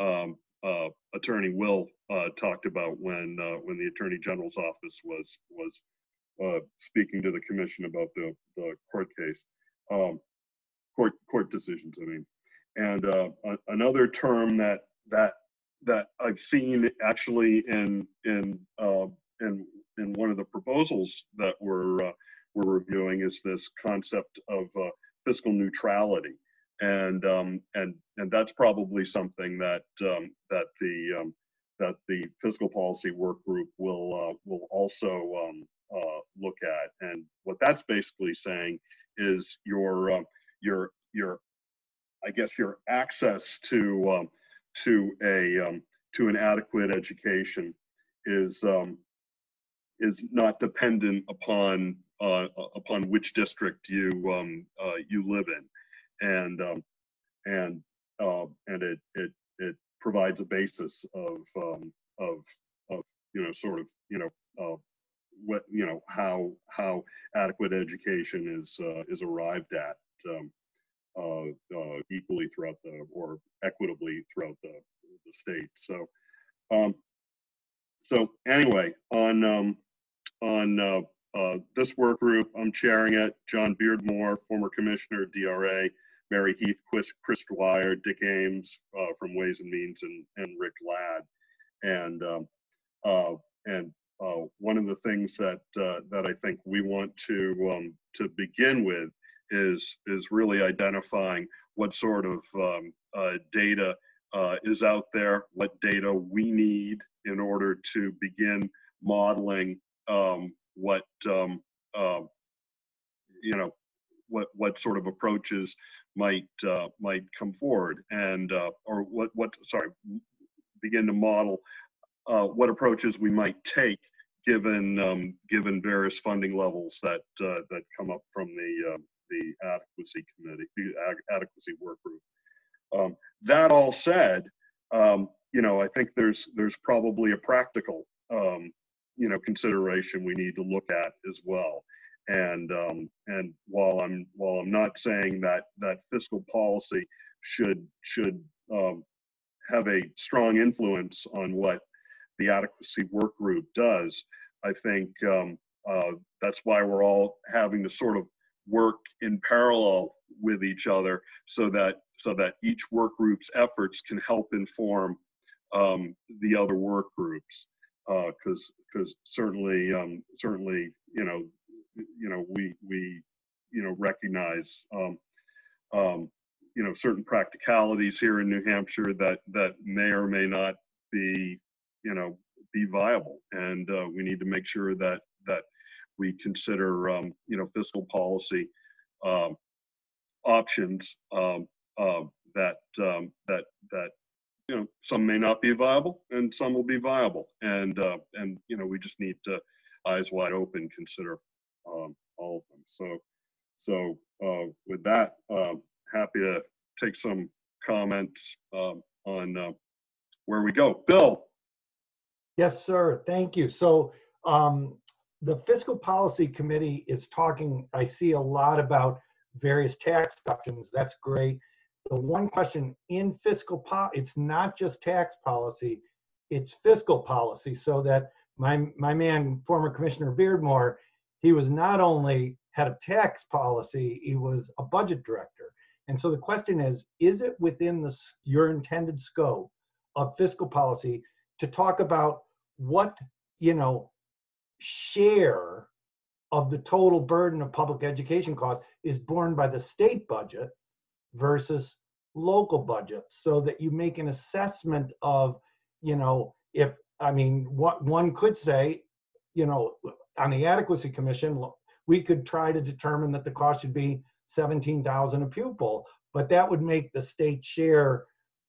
um, uh, Attorney Will uh, talked about when uh, when the Attorney General's office was was uh, speaking to the commission about the the court case, um, court court decisions. I mean, and uh, a- another term that that that I've seen actually in in uh, in in one of the proposals that we're uh, we're reviewing is this concept of uh, fiscal neutrality, and um, and and that's probably something that um, that the um, that the fiscal policy work group will uh, will also um, uh, look at. And what that's basically saying is your um, your your I guess your access to um, to a um, to an adequate education is um, is not dependent upon uh, upon which district you um, uh, you live in, and um, and uh, and it it it provides a basis of of of you know sort of you know what you know how how adequate education is uh, is arrived at um, uh, uh, equally throughout the or equitably throughout the, the state. So um, so anyway, on um, on uh, uh, this work group, I'm chairing it. John Beardmore, former commissioner, DRA, Mary Heath, Chris, Chris Dwyer, Dick Ames uh, from Ways and Means, and, and Rick Ladd. And um, uh, and uh, one of the things that uh, that I think we want to um, to begin with is is really identifying what sort of um, uh, data uh, is out there, what data we need in order to begin modeling um, what um, uh, you know what what sort of approaches might might come forward and or what what sorry begin to model uh, what approaches we might take given um, given various funding levels that uh, that come up from the uh, the adequacy committee the adequacy work group. Um, that all said, um, you know I think there's there's probably a practical um, you know consideration we need to look at as well. And um, and while I'm while I'm not saying that that fiscal policy should should um, have a strong influence on what the adequacy work group does, I think um, uh, that's why we're all having to sort of work in parallel with each other so that so that each work group's efforts can help inform um, the other work groups. Because uh, because certainly um, certainly you know you know we we you know recognize um, um, you know certain practicalities here in New Hampshire that that may or may not be you know be viable. And uh, we need to make sure that that we consider um, you know fiscal policy um, options um, uh, that um, that that you know some may not be viable and some will be viable. And uh, and you know we just need to eyes wide open consider um, all of them. So so uh, with that uh, happy to take some comments um, on uh, where we go. Bill yes sir thank you so um, the fiscal policy committee is talking i see a lot about various tax options that's great the one question in fiscal po it's not just tax policy, it's fiscal policy. So that my my man, former Commissioner Beardmore, he was not only head of tax policy, he was a budget director. And so the question is, is it within the, your intended scope of fiscal policy to talk about what, you know, share of the total burden of public education costs is borne by the state budget versus local budgets so that you make an assessment of, you know, if, I mean, what one could say, you know, on the adequacy commission, we could try to determine that the cost should be 17,000 a pupil, but that would make the state share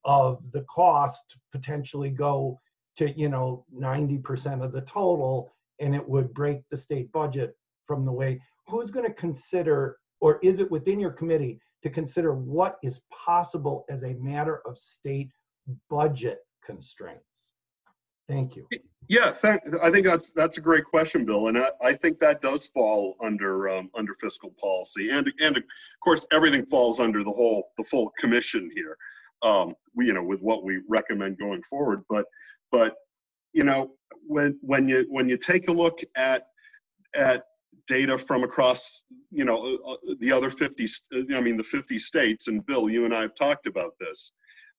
of the cost potentially go to, you know, 90% of the total, and it would break the state budget from the way, who's going to consider, or is it within your committee to consider what is possible as a matter of state budget constraints? Thank you. Yeah, thank, I think that's, that's a great question, Bill, and I, I think that does fall under, um, under fiscal policy, and, and of course, everything falls under the whole, the full commission here, um, we, you know, with what we recommend going forward, but, but, you know, when, when you, when you take a look at, at data from across, you know, uh, uh, the other 50, I mean, the 50 states, and Bill, you and I have talked about this,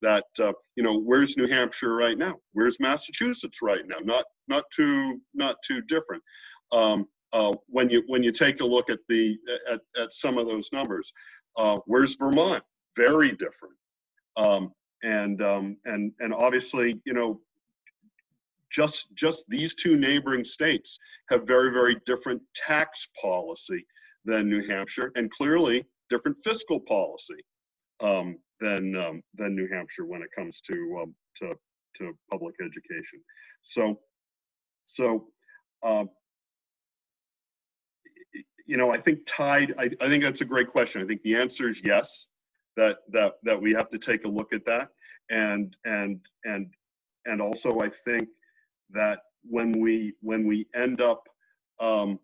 that uh, you know where's New Hampshire right now? Where's Massachusetts right now? Not not too not too different. Um, uh, when you when you take a look at the at, at some of those numbers, uh, where's Vermont? Very different. Um, and um, and and obviously you know just just these two neighboring states have very very different tax policy than New Hampshire and clearly different fiscal policy um, than um, than New Hampshire when it comes to um, to to public education. So so y- you know I think tied. I, I think that's a great question. I think the answer is yes. That that that we have to take a look at that and and and and also I think that when we when we end up um,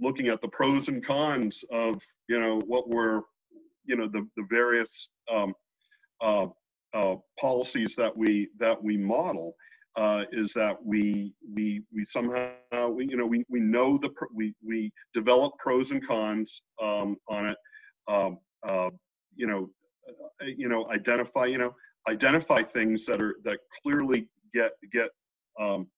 looking at the pros and cons of you know what we're you know the the various um, uh, uh, policies that we that we model uh, is that we we we somehow we you know we we know the we we develop pros and cons um, on it um, uh, you know uh, you know identify you know identify things that are that clearly get get um,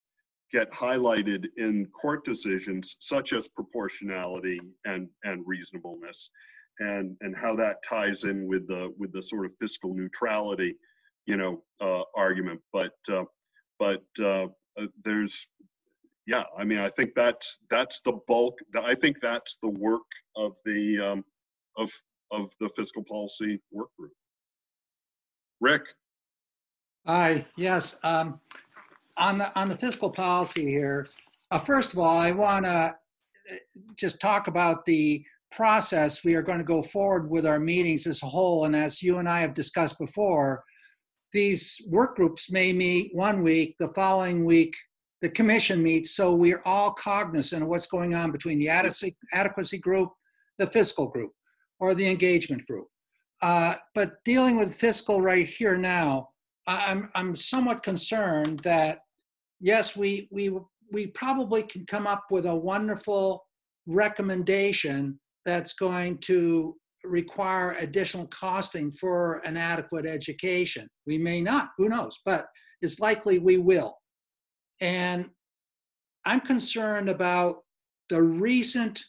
get highlighted in court decisions such as proportionality and and reasonableness and and how that ties in with the with the sort of fiscal neutrality you know uh, argument but uh, but uh, uh, there's yeah i mean i think that's that's the bulk i think that's the work of the um, of of the fiscal policy work group rick Hi, yes. Um, on the, on the fiscal policy here, uh, first of all, I want to just talk about the process. We are going to go forward with our meetings as a whole. And as you and I have discussed before, these work groups may meet one week, the following week, the commission meets. So we're all cognizant of what's going on between the adequacy, adequacy group, the fiscal group, or the engagement group. Uh, but dealing with fiscal right here now, I'm, I'm somewhat concerned that, yes, we, we, we probably can come up with a wonderful recommendation that's going to require additional costing for an adequate education. We may not, who knows, but it's likely we will. And I'm concerned about the recent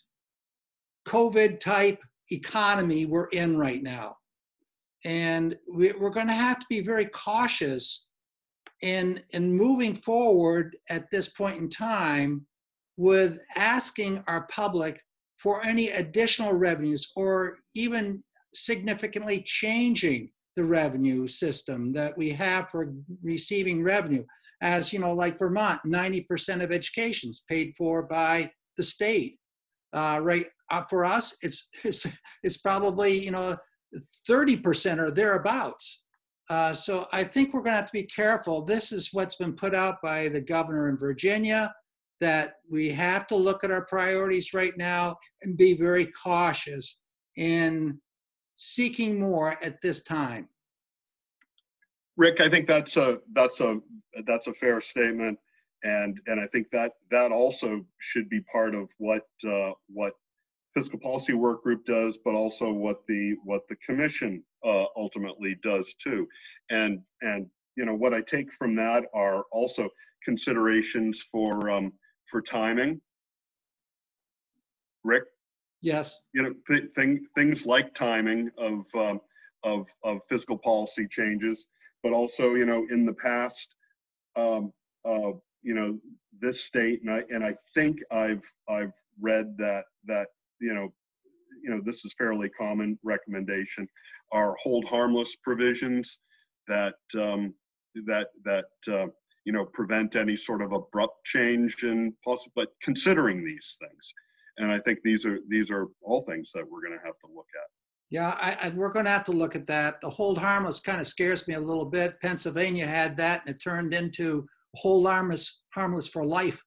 COVID type economy we're in right now. And we, we're going to have to be very cautious in, in moving forward at this point in time with asking our public for any additional revenues or even significantly changing the revenue system that we have for receiving revenue. As you know, like Vermont, 90% of education is paid for by the state. Uh, right uh, for us, it's, it's it's probably you know 30% or thereabouts. Uh, so I think we're going to have to be careful. This is what's been put out by the governor in Virginia that we have to look at our priorities right now and be very cautious in seeking more at this time. Rick, I think that's a that's a that's a fair statement, and and I think that that also should be part of what uh, what fiscal policy work group does, but also what the, what the commission uh, ultimately does too. And, and, you know, what I take from that are also considerations for, um, for timing. Rick? Yes. you know, th- thing, things like timing of, um, of, of fiscal policy changes, but also, you know, in the past, um, uh, you know, this state, and I, and I think I've, I've read that, that, you know, you know, this is fairly common recommendation, are hold harmless provisions that, um, that, that, uh, you know, prevent any sort of abrupt change in possible, but considering these things. And I think these are, these are all things that we're gonna have to look at. Yeah, I, I, we're going to have to look at that. The hold harmless kind of scares me a little bit. Pennsylvania had that, and it turned into hold harmless, harmless for life.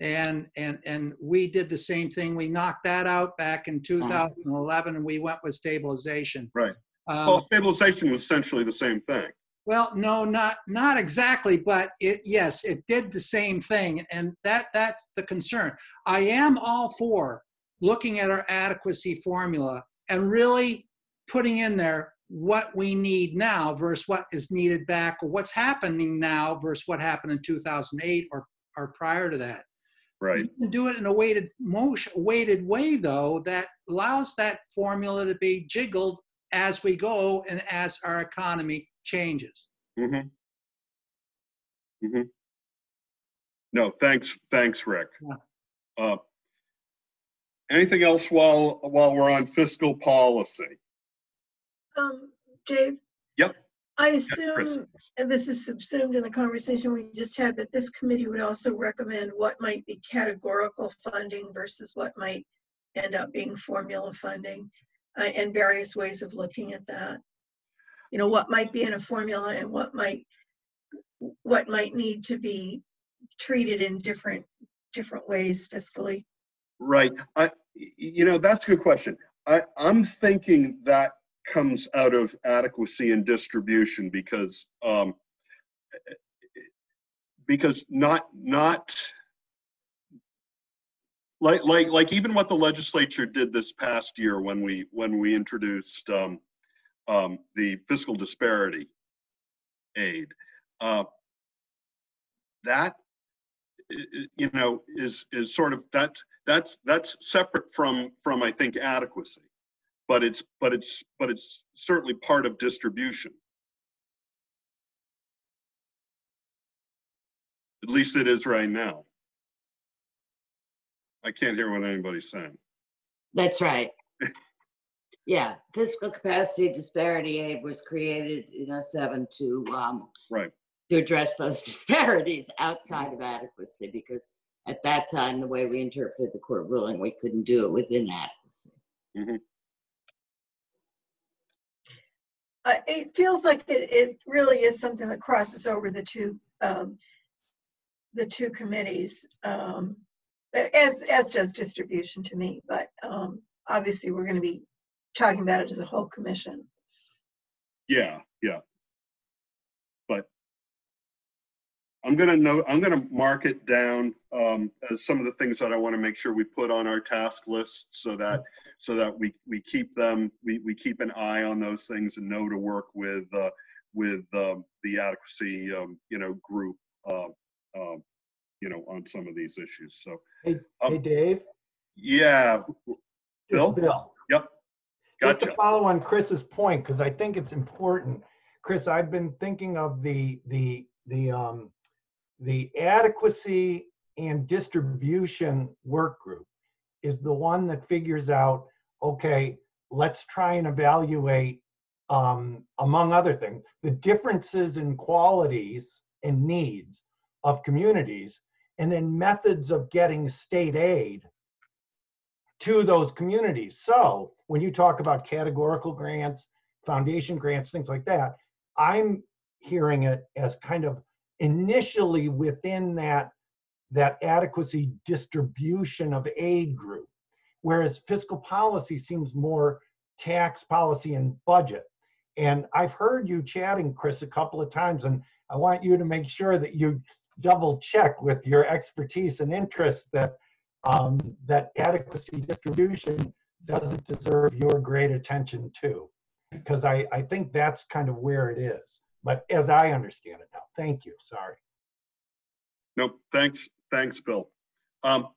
And and and we did the same thing. We knocked that out back in 2011, and we went with stabilization. Right. Um, Well, stabilization was essentially the same thing. Well, no, not not exactly, but it yes, it did the same thing, and that that's the concern. I am all for looking at our adequacy formula and really putting in there what we need now versus what is needed back or what's happening now versus what happened in 2008 or or prior to that. Right. You can do it in a weighted motion, weighted way though that allows that formula to be jiggled as we go and as our economy changes. Mm-hmm. Mm-hmm. No, thanks, thanks, Rick. Uh, Anything else while, while we're on fiscal policy? Um, Dave? Yep. I assume, and this is subsumed in the conversation we just had, that this committee would also recommend what might be categorical funding versus what might end up being formula funding, uh, and various ways of looking at that. You know, what might be in a formula and what might, what might need to be treated in different, different ways fiscally. Right. I, you know, that's a good question. I, I'm thinking that comes out of adequacy and distribution because, um, because not, not, like, like, like even what the legislature did this past year when we, when we introduced, um, um, the fiscal disparity aid, uh, that, you know, is, is sort of, that, that's, that's separate from, from, I think, adequacy. But it's, but it's, but it's certainly part of distribution. At least it is right now. I can't hear what anybody's saying. That's right. Yeah, fiscal capacity disparity aid was created in '07 to, um, Right. to address those disparities outside of adequacy, because at that time, the way we interpreted the court ruling, we couldn't do it within adequacy. Mhm. Uh, it feels like it, it really is something that crosses over the two, um, the two committees, um, as, as does distribution to me, but, um, obviously we're gonna be talking about it as a whole commission. Yeah, yeah. I'm gonna know, I'm gonna mark it down um, as some of the things that I want to make sure we put on our task list so that, so that we, we keep them, we, we keep an eye on those things and know to work with, uh, with um, the adequacy, um, you know, group, uh, um, you know, on some of these issues. So, Hey, Um, hey, Dave? yeah. It's Bill? Bill. Yep. Just to follow on Chris's point, because I think it's important. Chris, I've been thinking of the, the, the, um, the adequacy and distribution work group is the one that figures out, okay, let's try and evaluate, um, among other things, the differences in qualities and needs of communities, and then methods of getting state aid to those communities. So when you talk about categorical grants, foundation grants, things like that, I'm hearing it as kind of initially within that that adequacy distribution of aid group whereas fiscal policy seems more tax policy and budget and i've heard you chatting chris a couple of times and i want you to make sure that you double check with your expertise and interest that um, that adequacy distribution doesn't deserve your great attention too. Because I, I think that's kind of where it is. But as I understand it now, thank you. Sorry. Nope, thanks, thanks, Bill. Um,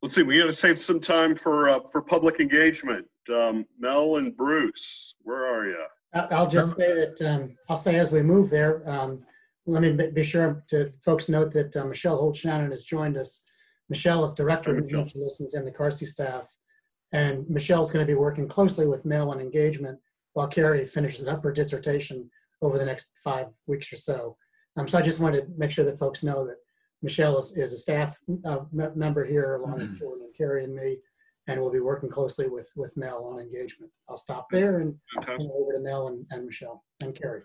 let's see, we gotta save some time for, uh, for public engagement. Um, Mel and Bruce, where are you? I- I'll just say that, um, I'll say as we move there, um, let me be- be sure to folks note that uh, Michelle Holt Shannon has joined us. Michelle is Director of Engagement Listens and the Carsey staff. And Michelle's going to be working closely with Mel on engagement while Carrie finishes up her dissertation over the next five weeks or so. Um, so I just wanted to make sure that folks know that Michelle is, is a staff uh, me- member here along with Jordan and Carrie and me, and we'll be working closely with, with Mel on engagement. I'll stop there and turn it over to Mel and, and Michelle and Carrie.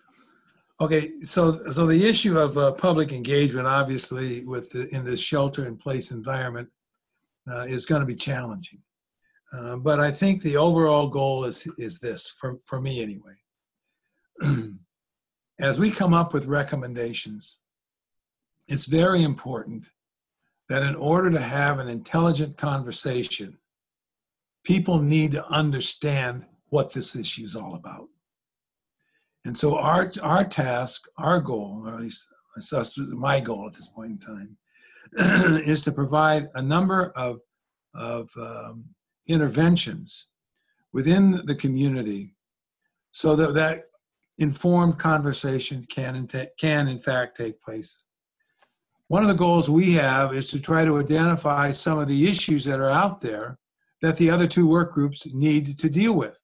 Okay, so, so the issue of uh, public engagement, obviously, with the, in this shelter-in-place environment, uh, is going to be challenging. Uh, but I think the overall goal is is this for for me anyway. As we come up with recommendations, it's very important that in order to have an intelligent conversation, people need to understand what this issue is all about. And so our our task, our goal, or at least my goal at this point in time, is to provide a number of of um, interventions within the community so that that informed conversation can can in fact take place. One of the goals we have is to try to identify some of the issues that are out there that the other two work groups need to deal with.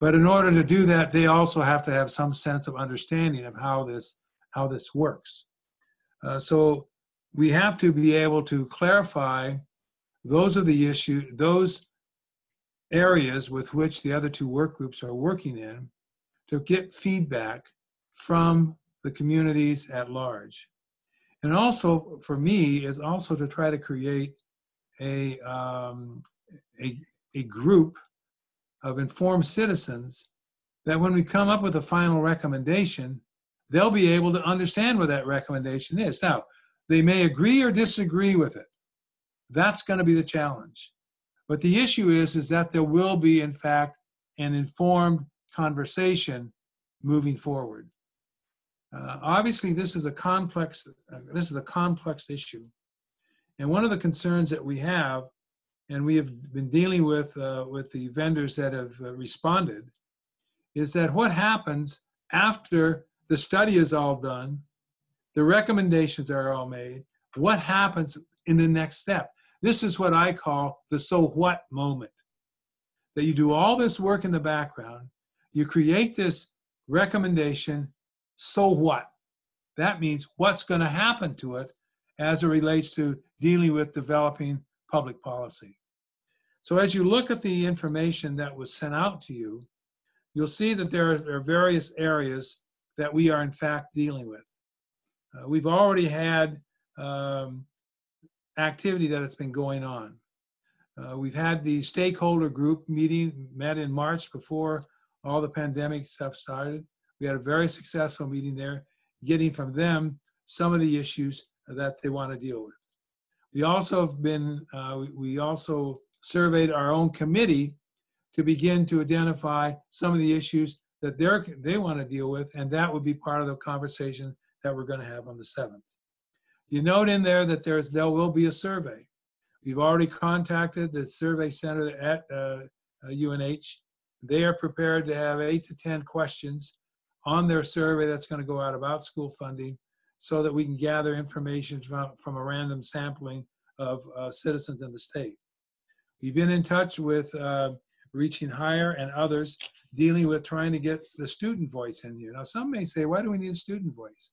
But in order to do that, they also have to have some sense of understanding of how this how this works. Uh, so we have to be able to clarify those are the issue, those areas with which the other two work groups are working in to get feedback from the communities at large. And also for me is also to try to create a, um, a, a group of informed citizens that when we come up with a final recommendation, they'll be able to understand what that recommendation is. Now, they may agree or disagree with it. That's going to be the challenge. But the issue is, is that there will be, in fact, an informed conversation moving forward. Uh, obviously, this is a complex. Uh, this is a complex issue, and one of the concerns that we have, and we have been dealing with uh, with the vendors that have uh, responded, is that what happens after the study is all done, the recommendations are all made. What happens in the next step? This is what I call the so what moment. That you do all this work in the background, you create this recommendation, so what? That means what's going to happen to it as it relates to dealing with developing public policy. So as you look at the information that was sent out to you, you'll see that there are various areas that we are in fact dealing with. Uh, we've already had um, activity that has been going on. Uh, we've had the stakeholder group meeting, met in March before all the pandemic stuff started. We had a very successful meeting there, getting from them some of the issues that they want to deal with. We also have been, uh, we, also surveyed our own committee to begin to identify some of the issues that they're, they want to deal with, and that would be part of the conversation that we're going to have on the 7th. You note in there that there's there will be a survey. We've already contacted the survey center at uh, UNH. They are prepared to have eight to 10 questions on their survey that's going to go out about school funding so that we can gather information from, from a random sampling of uh, citizens in the state. We've been in touch with uh, Reaching Higher and others dealing with trying to get the student voice in here. Now, some may say, why do we need a student voice?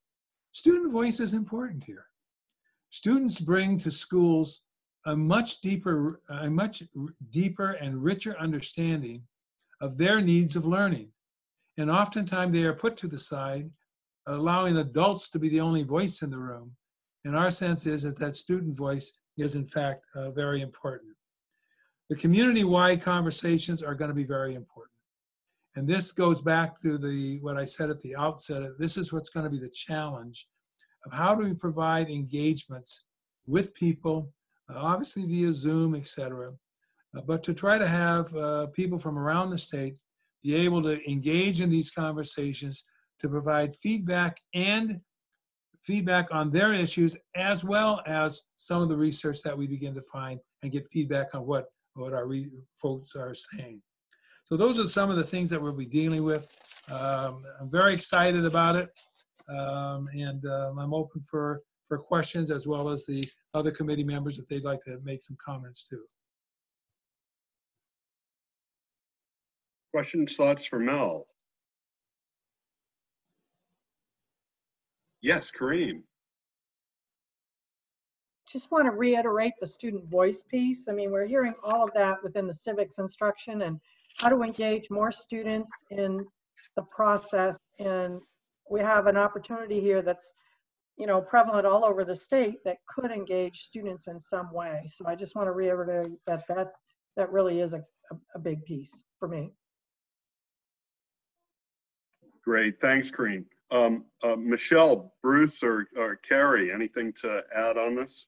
Student voice is important here. Students bring to schools a much deeper, a much deeper and richer understanding of their needs of learning. And oftentimes they are put to the side, allowing adults to be the only voice in the room. And our sense is that that student voice is in fact uh, very important. The community-wide conversations are going to be very important. And this goes back to the what I said at the outset. This is what's going to be the challenge of how do we provide engagements with people uh, obviously via Zoom, etc. But to try to have uh, people from around the state be able to engage in these conversations to provide feedback and feedback on their issues as well as some of the research that we begin to find and get feedback on what, what our folks are saying. So those are some of the things that we'll be dealing with. Um, I'm very excited about it. Um, and um, I'm open for, for questions as well as the other committee members if they'd like to make some comments too. Questions, thoughts for Mel? Yes, Kareem. Just want to reiterate the student voice piece. I mean, we're hearing all of that within the civics instruction and how to engage more students in the process. And we have an opportunity here that's, you know, prevalent all over the state that could engage students in some way. So I just want to reiterate that that, that really is a, a, a big piece for me. Great, thanks, Kareem. Um, uh, Michelle, Bruce, or, or Carrie, anything to add on this?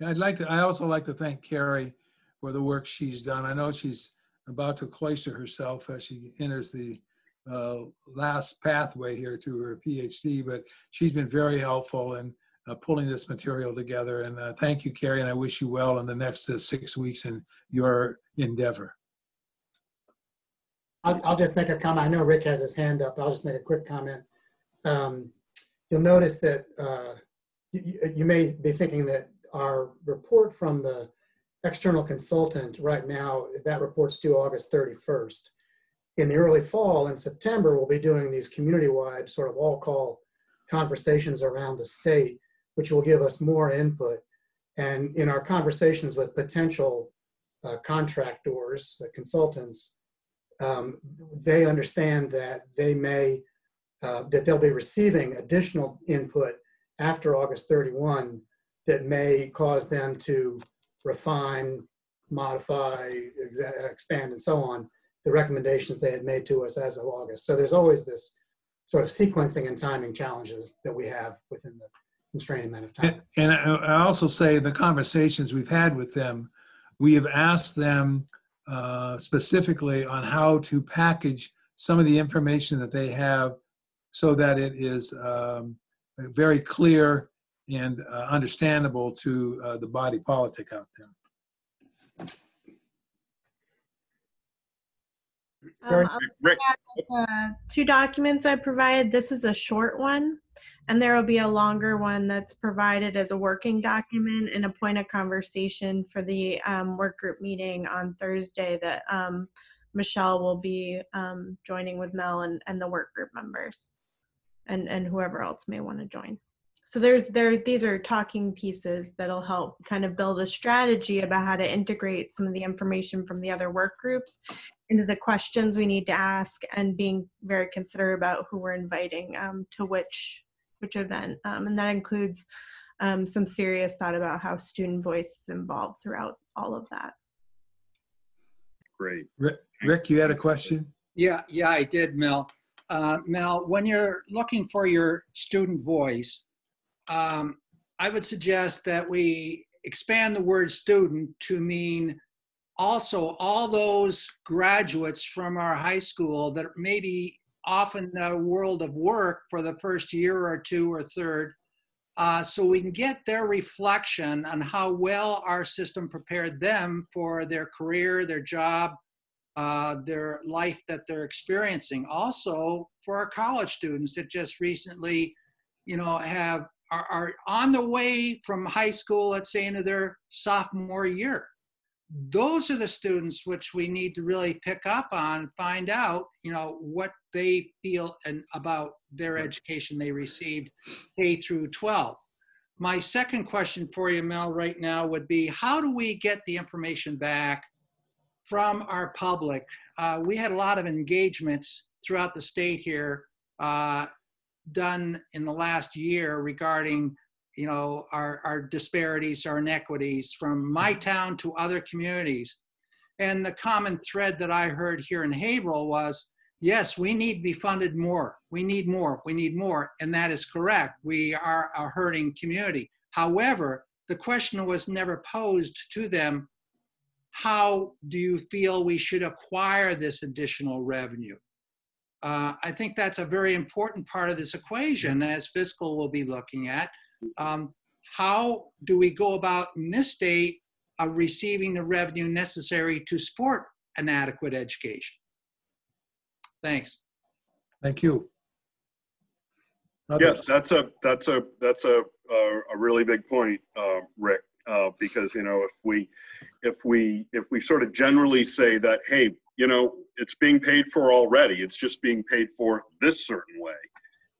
Yeah, I'd like to, I also like to thank Carrie for the work she's done. I know she's about to cloister herself as she enters the uh, last pathway here to her PhD, but she's been very helpful in uh, pulling this material together. And uh, thank you, Carrie, and I wish you well in the next uh, six weeks in your endeavor. I'll, I'll just make a comment. I know Rick has his hand up. I'll just make a quick comment. Um, you'll notice that uh, you, you may be thinking that our report from the external consultant right now, that report's due August 31st. In the early fall, in September, we'll be doing these community-wide sort of all-call conversations around the state, which will give us more input. And in our conversations with potential uh, contractors, the consultants, um, they understand that they may, uh, that they'll be receiving additional input after August 31 that may cause them to refine, modify, ex expand, and so on the recommendations they had made to us as of August. So there's always this sort of sequencing and timing challenges that we have within the constrained amount of time. And, and I also say the conversations we've had with them, we have asked them uh, specifically on how to package some of the information that they have so that it is um, very clear and uh, understandable to uh, the body politic out there. Um, Rick. Uh, two documents I provided. This is a short one, and there will be a longer one that's provided as a working document and a point of conversation for the um, work group meeting on Thursday that um, Michelle will be um, joining with Mel and, and the work group members and, and whoever else may want to join. So there's there these are talking pieces that'll help kind of build a strategy about how to integrate some of the information from the other work groups into the questions we need to ask and being very considerate about who we're inviting um, to which which event. Um, and that includes um, some serious thought about how student voice is involved throughout all of that. Great. Rick, Rick you had a question? Yeah, yeah, I did, Mel. Uh, Mel, when you're looking for your student voice, um, I would suggest that we expand the word student to mean also all those graduates from our high school that maybe off in the world of work for the first year or two or third, uh, so we can get their reflection on how well our system prepared them for their career, their job, uh, their life that they're experiencing. Also, for our college students that just recently, you know, have are, are on the way from high school, let's say, into their sophomore year. Those are the students which we need to really pick up on, find out, you know, what they feel and about their education they received K through 12. My second question for you, Mel, right now would be how do we get the information back from our public? Uh, we had a lot of engagements throughout the state here uh, done in the last year regarding you know our, our disparities our inequities from my town to other communities. And the common thread that i heard here in haverhill was yes we need to be funded more. We need more. We need more. And that is correct. We are a hurting community. However the question was never posed to them, how do you feel we should acquire this additional revenue? Uh, I think that's a very important part of this equation as fiscal will be looking at. Um, how do we go about in this state of receiving the revenue necessary to support an adequate education? Thanks. Thank you. Yes, that's a, that's a, that's a, a, a really big point, uh, Rick, uh, because, you know, if we, if we, if we sort of generally say that, hey, you know, it's being paid for already, it's just being paid for this certain way.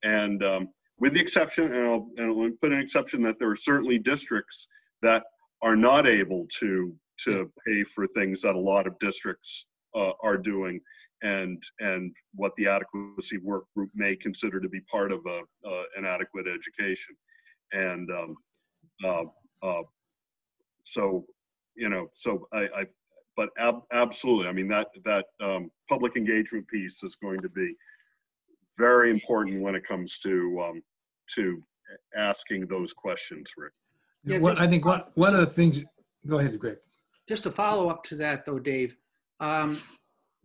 And, um, with the exception, and I'll, and I'll put an exception that there are certainly districts that are not able to, to pay for things that a lot of districts, uh, are doing and and what the adequacy work group may consider to be part of a, uh, an adequate education. And um, uh, uh, so you know so i, I but ab- absolutely i mean that that um, public engagement piece is going to be very important when it comes to um, to asking those questions rick Yeah, Well, I think one, one of the things, go ahead, Greg. Just to follow up to that though, Dave, um,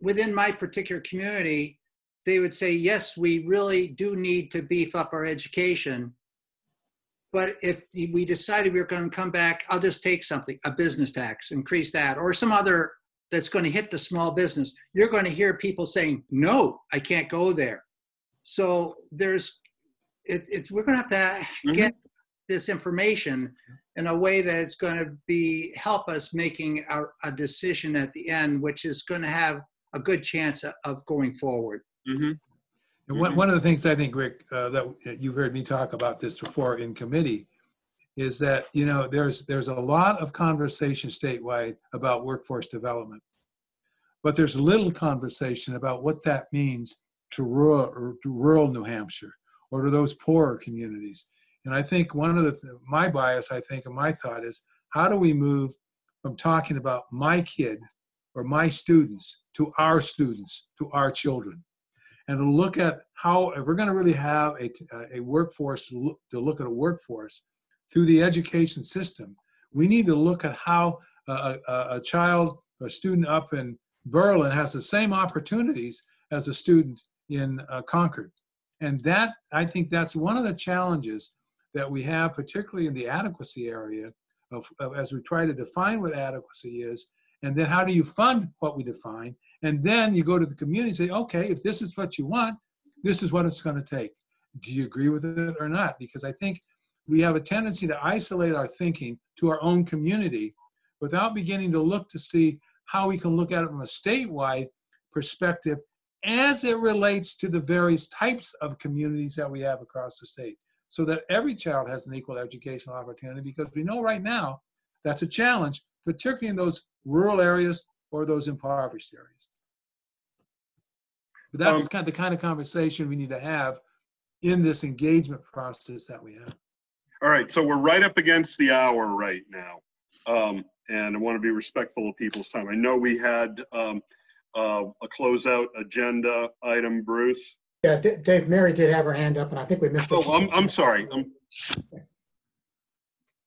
within my particular community, they would say, yes, we really do need to beef up our education. But if we decided we were going to come back, I'll just take something, a business tax, increase that, or some other that's going to hit the small business. You're going to hear people saying, no, I can't go there. So there's, it, it's, we're going to have to get this information in a way that it's going to be help us making a, a decision at the end, which is going to have a good chance of- of going forward. Mm-hmm. And one, one of the things I think, Rick, uh, that that you've heard me talk about this before in committee, is that you know there's there's a lot of conversation statewide about workforce development, but there's little conversation about what that means to rural to rural New Hampshire or to those poorer communities. And I think one of the my bias, I think, and my thought is how do we move from talking about my kid or my students to our students, to our children? and to look at how if we're going to really have a, a workforce to look, to look at a workforce through the education system we need to look at how a, a, a child a student up in berlin has the same opportunities as a student in uh, concord and that i think that's one of the challenges that we have particularly in the adequacy area of, of as we try to define what adequacy is and then how do you fund what we define and then you go to the community and say, okay, if this is what you want, this is what it's going to take. Do you agree with it or not? Because I think we have a tendency to isolate our thinking to our own community without beginning to look to see how we can look at it from a statewide perspective as it relates to the various types of communities that we have across the state so that every child has an equal educational opportunity because we know right now that's a challenge, particularly in those rural areas or those impoverished areas. But that's Um, kind of the kind of conversation we need to have in this engagement process that we have. All right, so we're right up against the hour right now. Um, and I want to be respectful of people's time. I know we had, um, uh, a closeout agenda item, Bruce. Yeah, D- Dave, Mary did have her hand up, and I think we missed it. Oh, I'm, I'm sorry. I'm,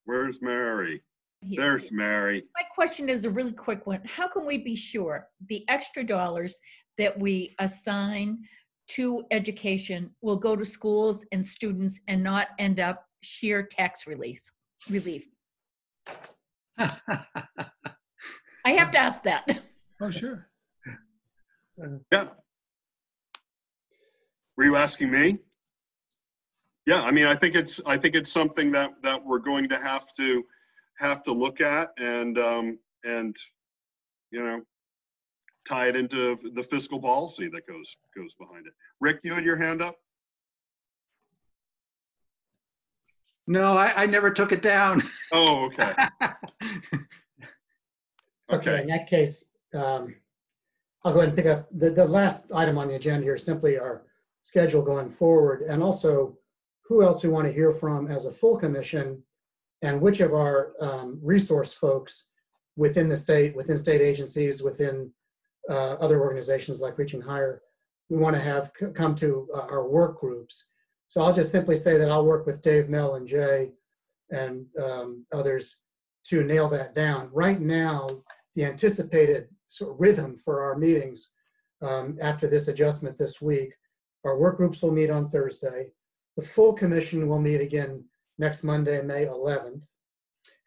where's Mary? There's Mary. My question is a really quick one. How can we be sure the extra dollars that we assign to education will go to schools and students and not end up sheer tax release, relief? I have to ask that. Oh, sure. Yeah. Were you asking me? Yeah, I mean, I think it's, I think it's something that, that we're going to have to, have to look at and, um, and, you know, tie it into the fiscal policy that goes, goes behind it. Rick, you had your hand up? No, I, I never took it down. Oh, okay. Okay, in that case, um, I'll go ahead and pick up, the, the last item on the agenda here simply our schedule going forward, and also who else we want to hear from as a full commission, and which of our um, resource folks within the state, within state agencies, within uh, other organizations like Reaching Higher, we want to have c- come to uh, our work groups. So I'll just simply say that I'll work with Dave, Mel, and Jay and um, others to nail that down. Right now, the anticipated sort of rhythm for our meetings um, after this adjustment this week, our work groups will meet on Thursday. The full commission will meet again next Monday, May 11th.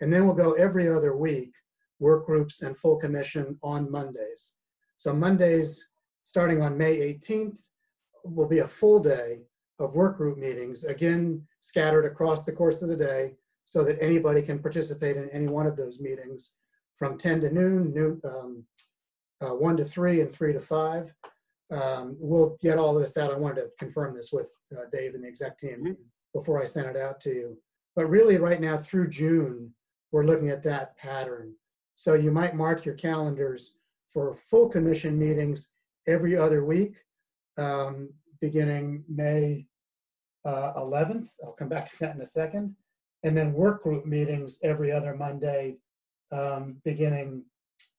And then we'll go every other week, work groups and full commission on Mondays. So Mondays, starting on May 18th, will be a full day of work group meetings, again, scattered across the course of the day so that anybody can participate in any one of those meetings from 10 to noon, noon um, uh, 1 to 3, and 3 to 5. Um, we'll get all this out. I wanted to confirm this with uh, Dave and the exec team before I sent it out to you. But really, right now through June, we're looking at that pattern. So you might mark your calendars for full commission meetings every other week, um, beginning May uh, 11th. I'll come back to that in a second. And then work group meetings every other Monday, um, beginning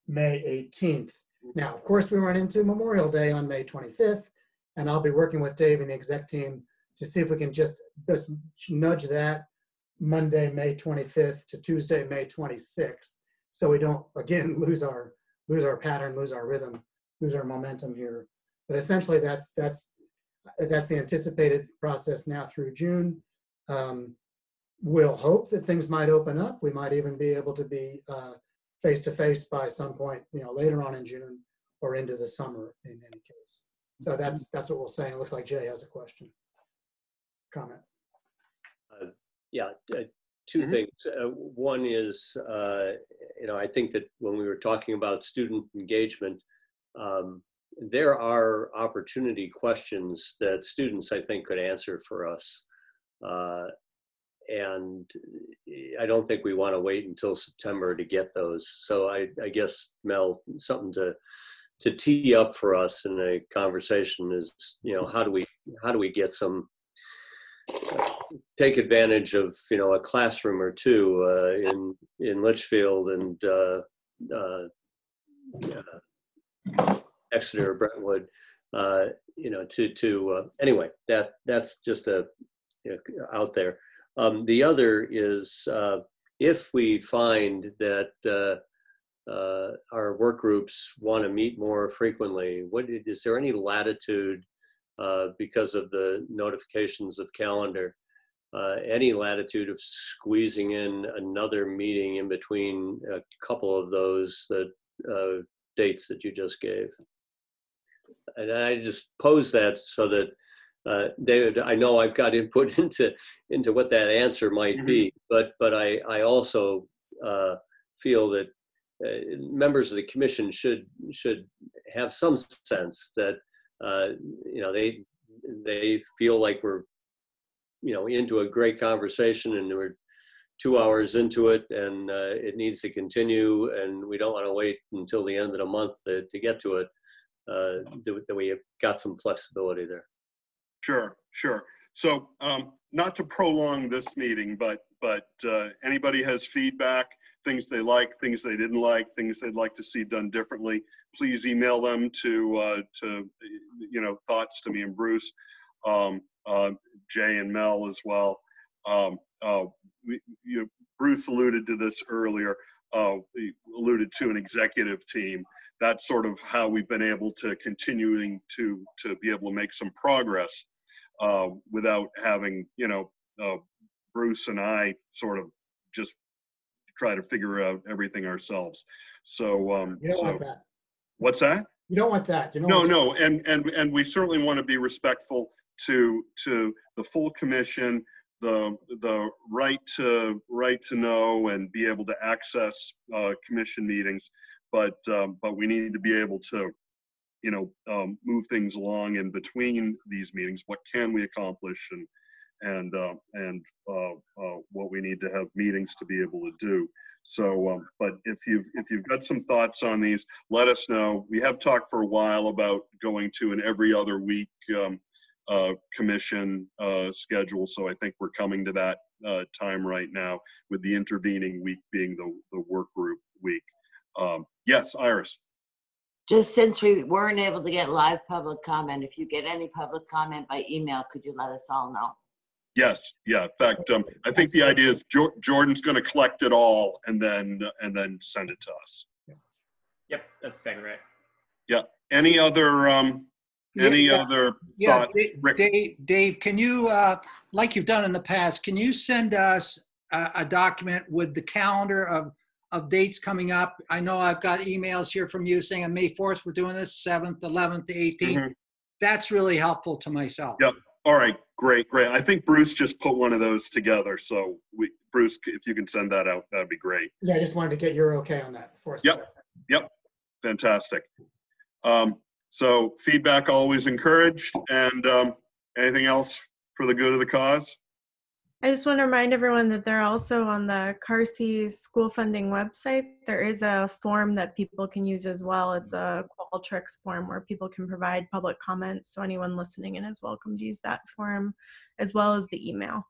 May 18th. Now, of course, we run into Memorial Day on May 25th, and I'll be working with Dave and the exec team to see if we can just, just nudge that Monday, May 25th to Tuesday, May 26th. So we don't, again, lose our, lose our pattern, lose our rhythm, lose our momentum here. But essentially that's, that's, that's the anticipated process now through June. Um, we'll hope that things might open up. We might even be able to be uh, face-to-face by some point, you know, later on in June or into the summer in any case. So that's, that's what we'll say. It looks like Jay has a question. Comment. Uh, Yeah, uh, two Mhm. things. Uh, One is, uh, you know, I think that when we were talking about student engagement, um, there are opportunity questions that students, I think, could answer for us. And I don't think we want to wait until September to get those. So I, I guess, Mel, something to, to tee up for us in a conversation is, you know, how do we, how do we get some take advantage of you know a classroom or two uh, in in Litchfield and uh, uh, Exeter, Brentwood. Uh, you know, to to uh, anyway, that that's just a you know, out there. Um, the other is uh, if we find that uh, uh, our work groups want to meet more frequently, what is there any latitude uh, because of the notifications of calendar? uh, any latitude of squeezing in another meeting in between a couple of those that uh, dates that you just gave. And I just pose that so that uh, David, I know I've got input into into what that answer might be, but but I I also uh, feel that uh, members of the commission should should have some sense that uh, you know they they feel like we're you know into a great conversation and we're two hours into it and uh, it needs to continue and we don't want to wait until the end of the month to, to get to it uh, that we have got some flexibility there Sure, sure. So um, not to prolong this meeting, but, but uh, anybody has feedback, things they like, things they didn't like, things they'd like to see done differently, please email them to, uh, to, you know, thoughts to me and Bruce, um, uh, Jay and Mel as well. Um, uh, we, you, Bruce alluded to this earlier, uh, alluded to an executive team. That's sort of how we've been able to continuing to, to be able to make some progress uh, without having, you know, uh, Bruce and I sort of just try to figure out everything ourselves. So, um, You don't so want that. what's that? You don't want that. You don't No, no, and, and, and we certainly want to be respectful to, to the full commission, the, the right to, right to know and be able to access, uh, commission meetings. But, um, but we need to be able to, you know, um, move things along in between these meetings. What can we accomplish and, and, uh, and, uh, uh, what we need to have meetings to be able to do. So, um, but if you've, if you've got some thoughts on these, let us know. We have talked for a while about going to an every other week, um, uh, commission, uh, schedule. So I think we're coming to that, uh, time right now with the intervening week being the, the work group week. Um, yes, Iris. Just since we weren't able to get live public comment, if you get any public comment by email, could you let us all know? Yes, yeah. In fact, um, I think the idea is Jor- Jordan's going to collect it all and then, and then send it to us. Yep, that's exactly right. Yeah. Any other, um, any Yeah, other Yeah, thought? Da- Rick? Dave, Dave, can you, uh, like you've done in the past, can you send us a, a document with the calendar of, of dates coming up? I know I've got emails here from you saying on May 4th, we're doing this, 7th, 11th, 18th. Mhm. That's really helpful to myself. Yep. All right, great, great. I think Bruce just put one of those together. So we, Bruce, if you can send that out, that'd be great. Yeah, I just wanted to get your okay on that before. I Yep, start. yep, fantastic. Um, so feedback always encouraged and, um, anything else for the good of the cause? I just want to remind everyone that they're also on the Carsey school funding website. There is a form that people can use as well. It's a Qualtrics form where people can provide public comments. So anyone listening in is welcome to use that form as well as the email.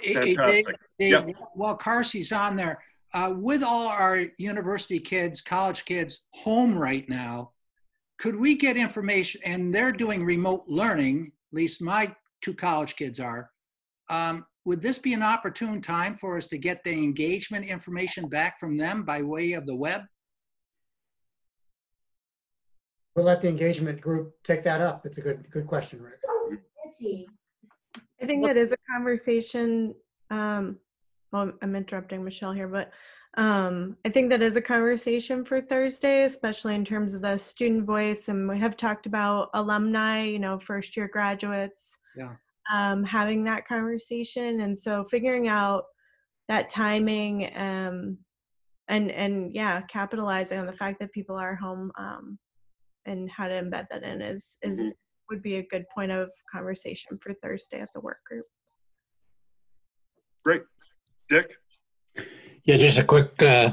Hey, hey, Dave, Fantastic. Dave, Yep. while Carsey's on there, uh, with all our university kids, college kids home right now, could we get information, and they're doing remote learning, at least my two college kids are. Um, would this be an opportune time for us to get the engagement information back from them by way of the web? We'll let the engagement group take that up. It's a good, good question, Rick. I think that is a conversation. Um, well, I'm interrupting Michelle here, but um, I think that is a conversation for Thursday, especially in terms of the student voice. And we have talked about alumni, you know, first year graduates, Yeah. um, having that conversation. And so figuring out that timing um, and, and yeah, capitalizing on the fact that people are home um, and how to embed that in is, is Mhm. would be a good point of conversation for Thursday at the work group. Great. Dick? Yeah, just a quick uh,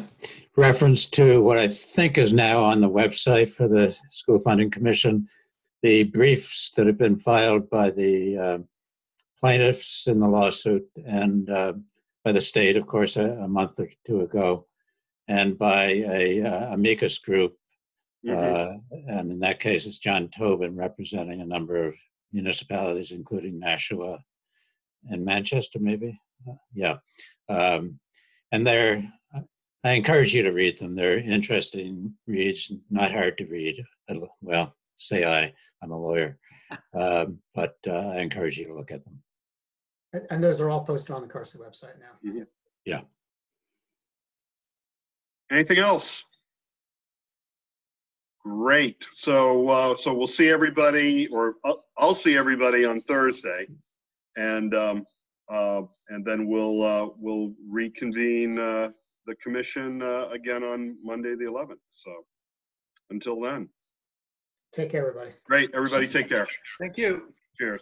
reference to what I think is now on the website for the School Funding Commission. The briefs that have been filed by the uh, plaintiffs in the lawsuit and uh, by the state, of course, a, a month or two ago, and by a uh, amicus group. Uh, and in that case, it's John Tobin representing a number of municipalities, including Nashua and Manchester, maybe. Uh, yeah. Um, and they're i encourage you to read them they're interesting reads not hard to read well say i i'm a lawyer um, but uh, i encourage you to look at them And- And those are all posted on the Carsey website now. yeah Anything else? Great. So, uh, so we'll see everybody, or I'll, I'll see everybody on Thursday. And, um, uh, and then we'll, uh, we'll reconvene, uh, the commission, uh, again on Monday, the 11th. So until then, Take care, everybody. great. Everybody take care. Thank you. Cheers.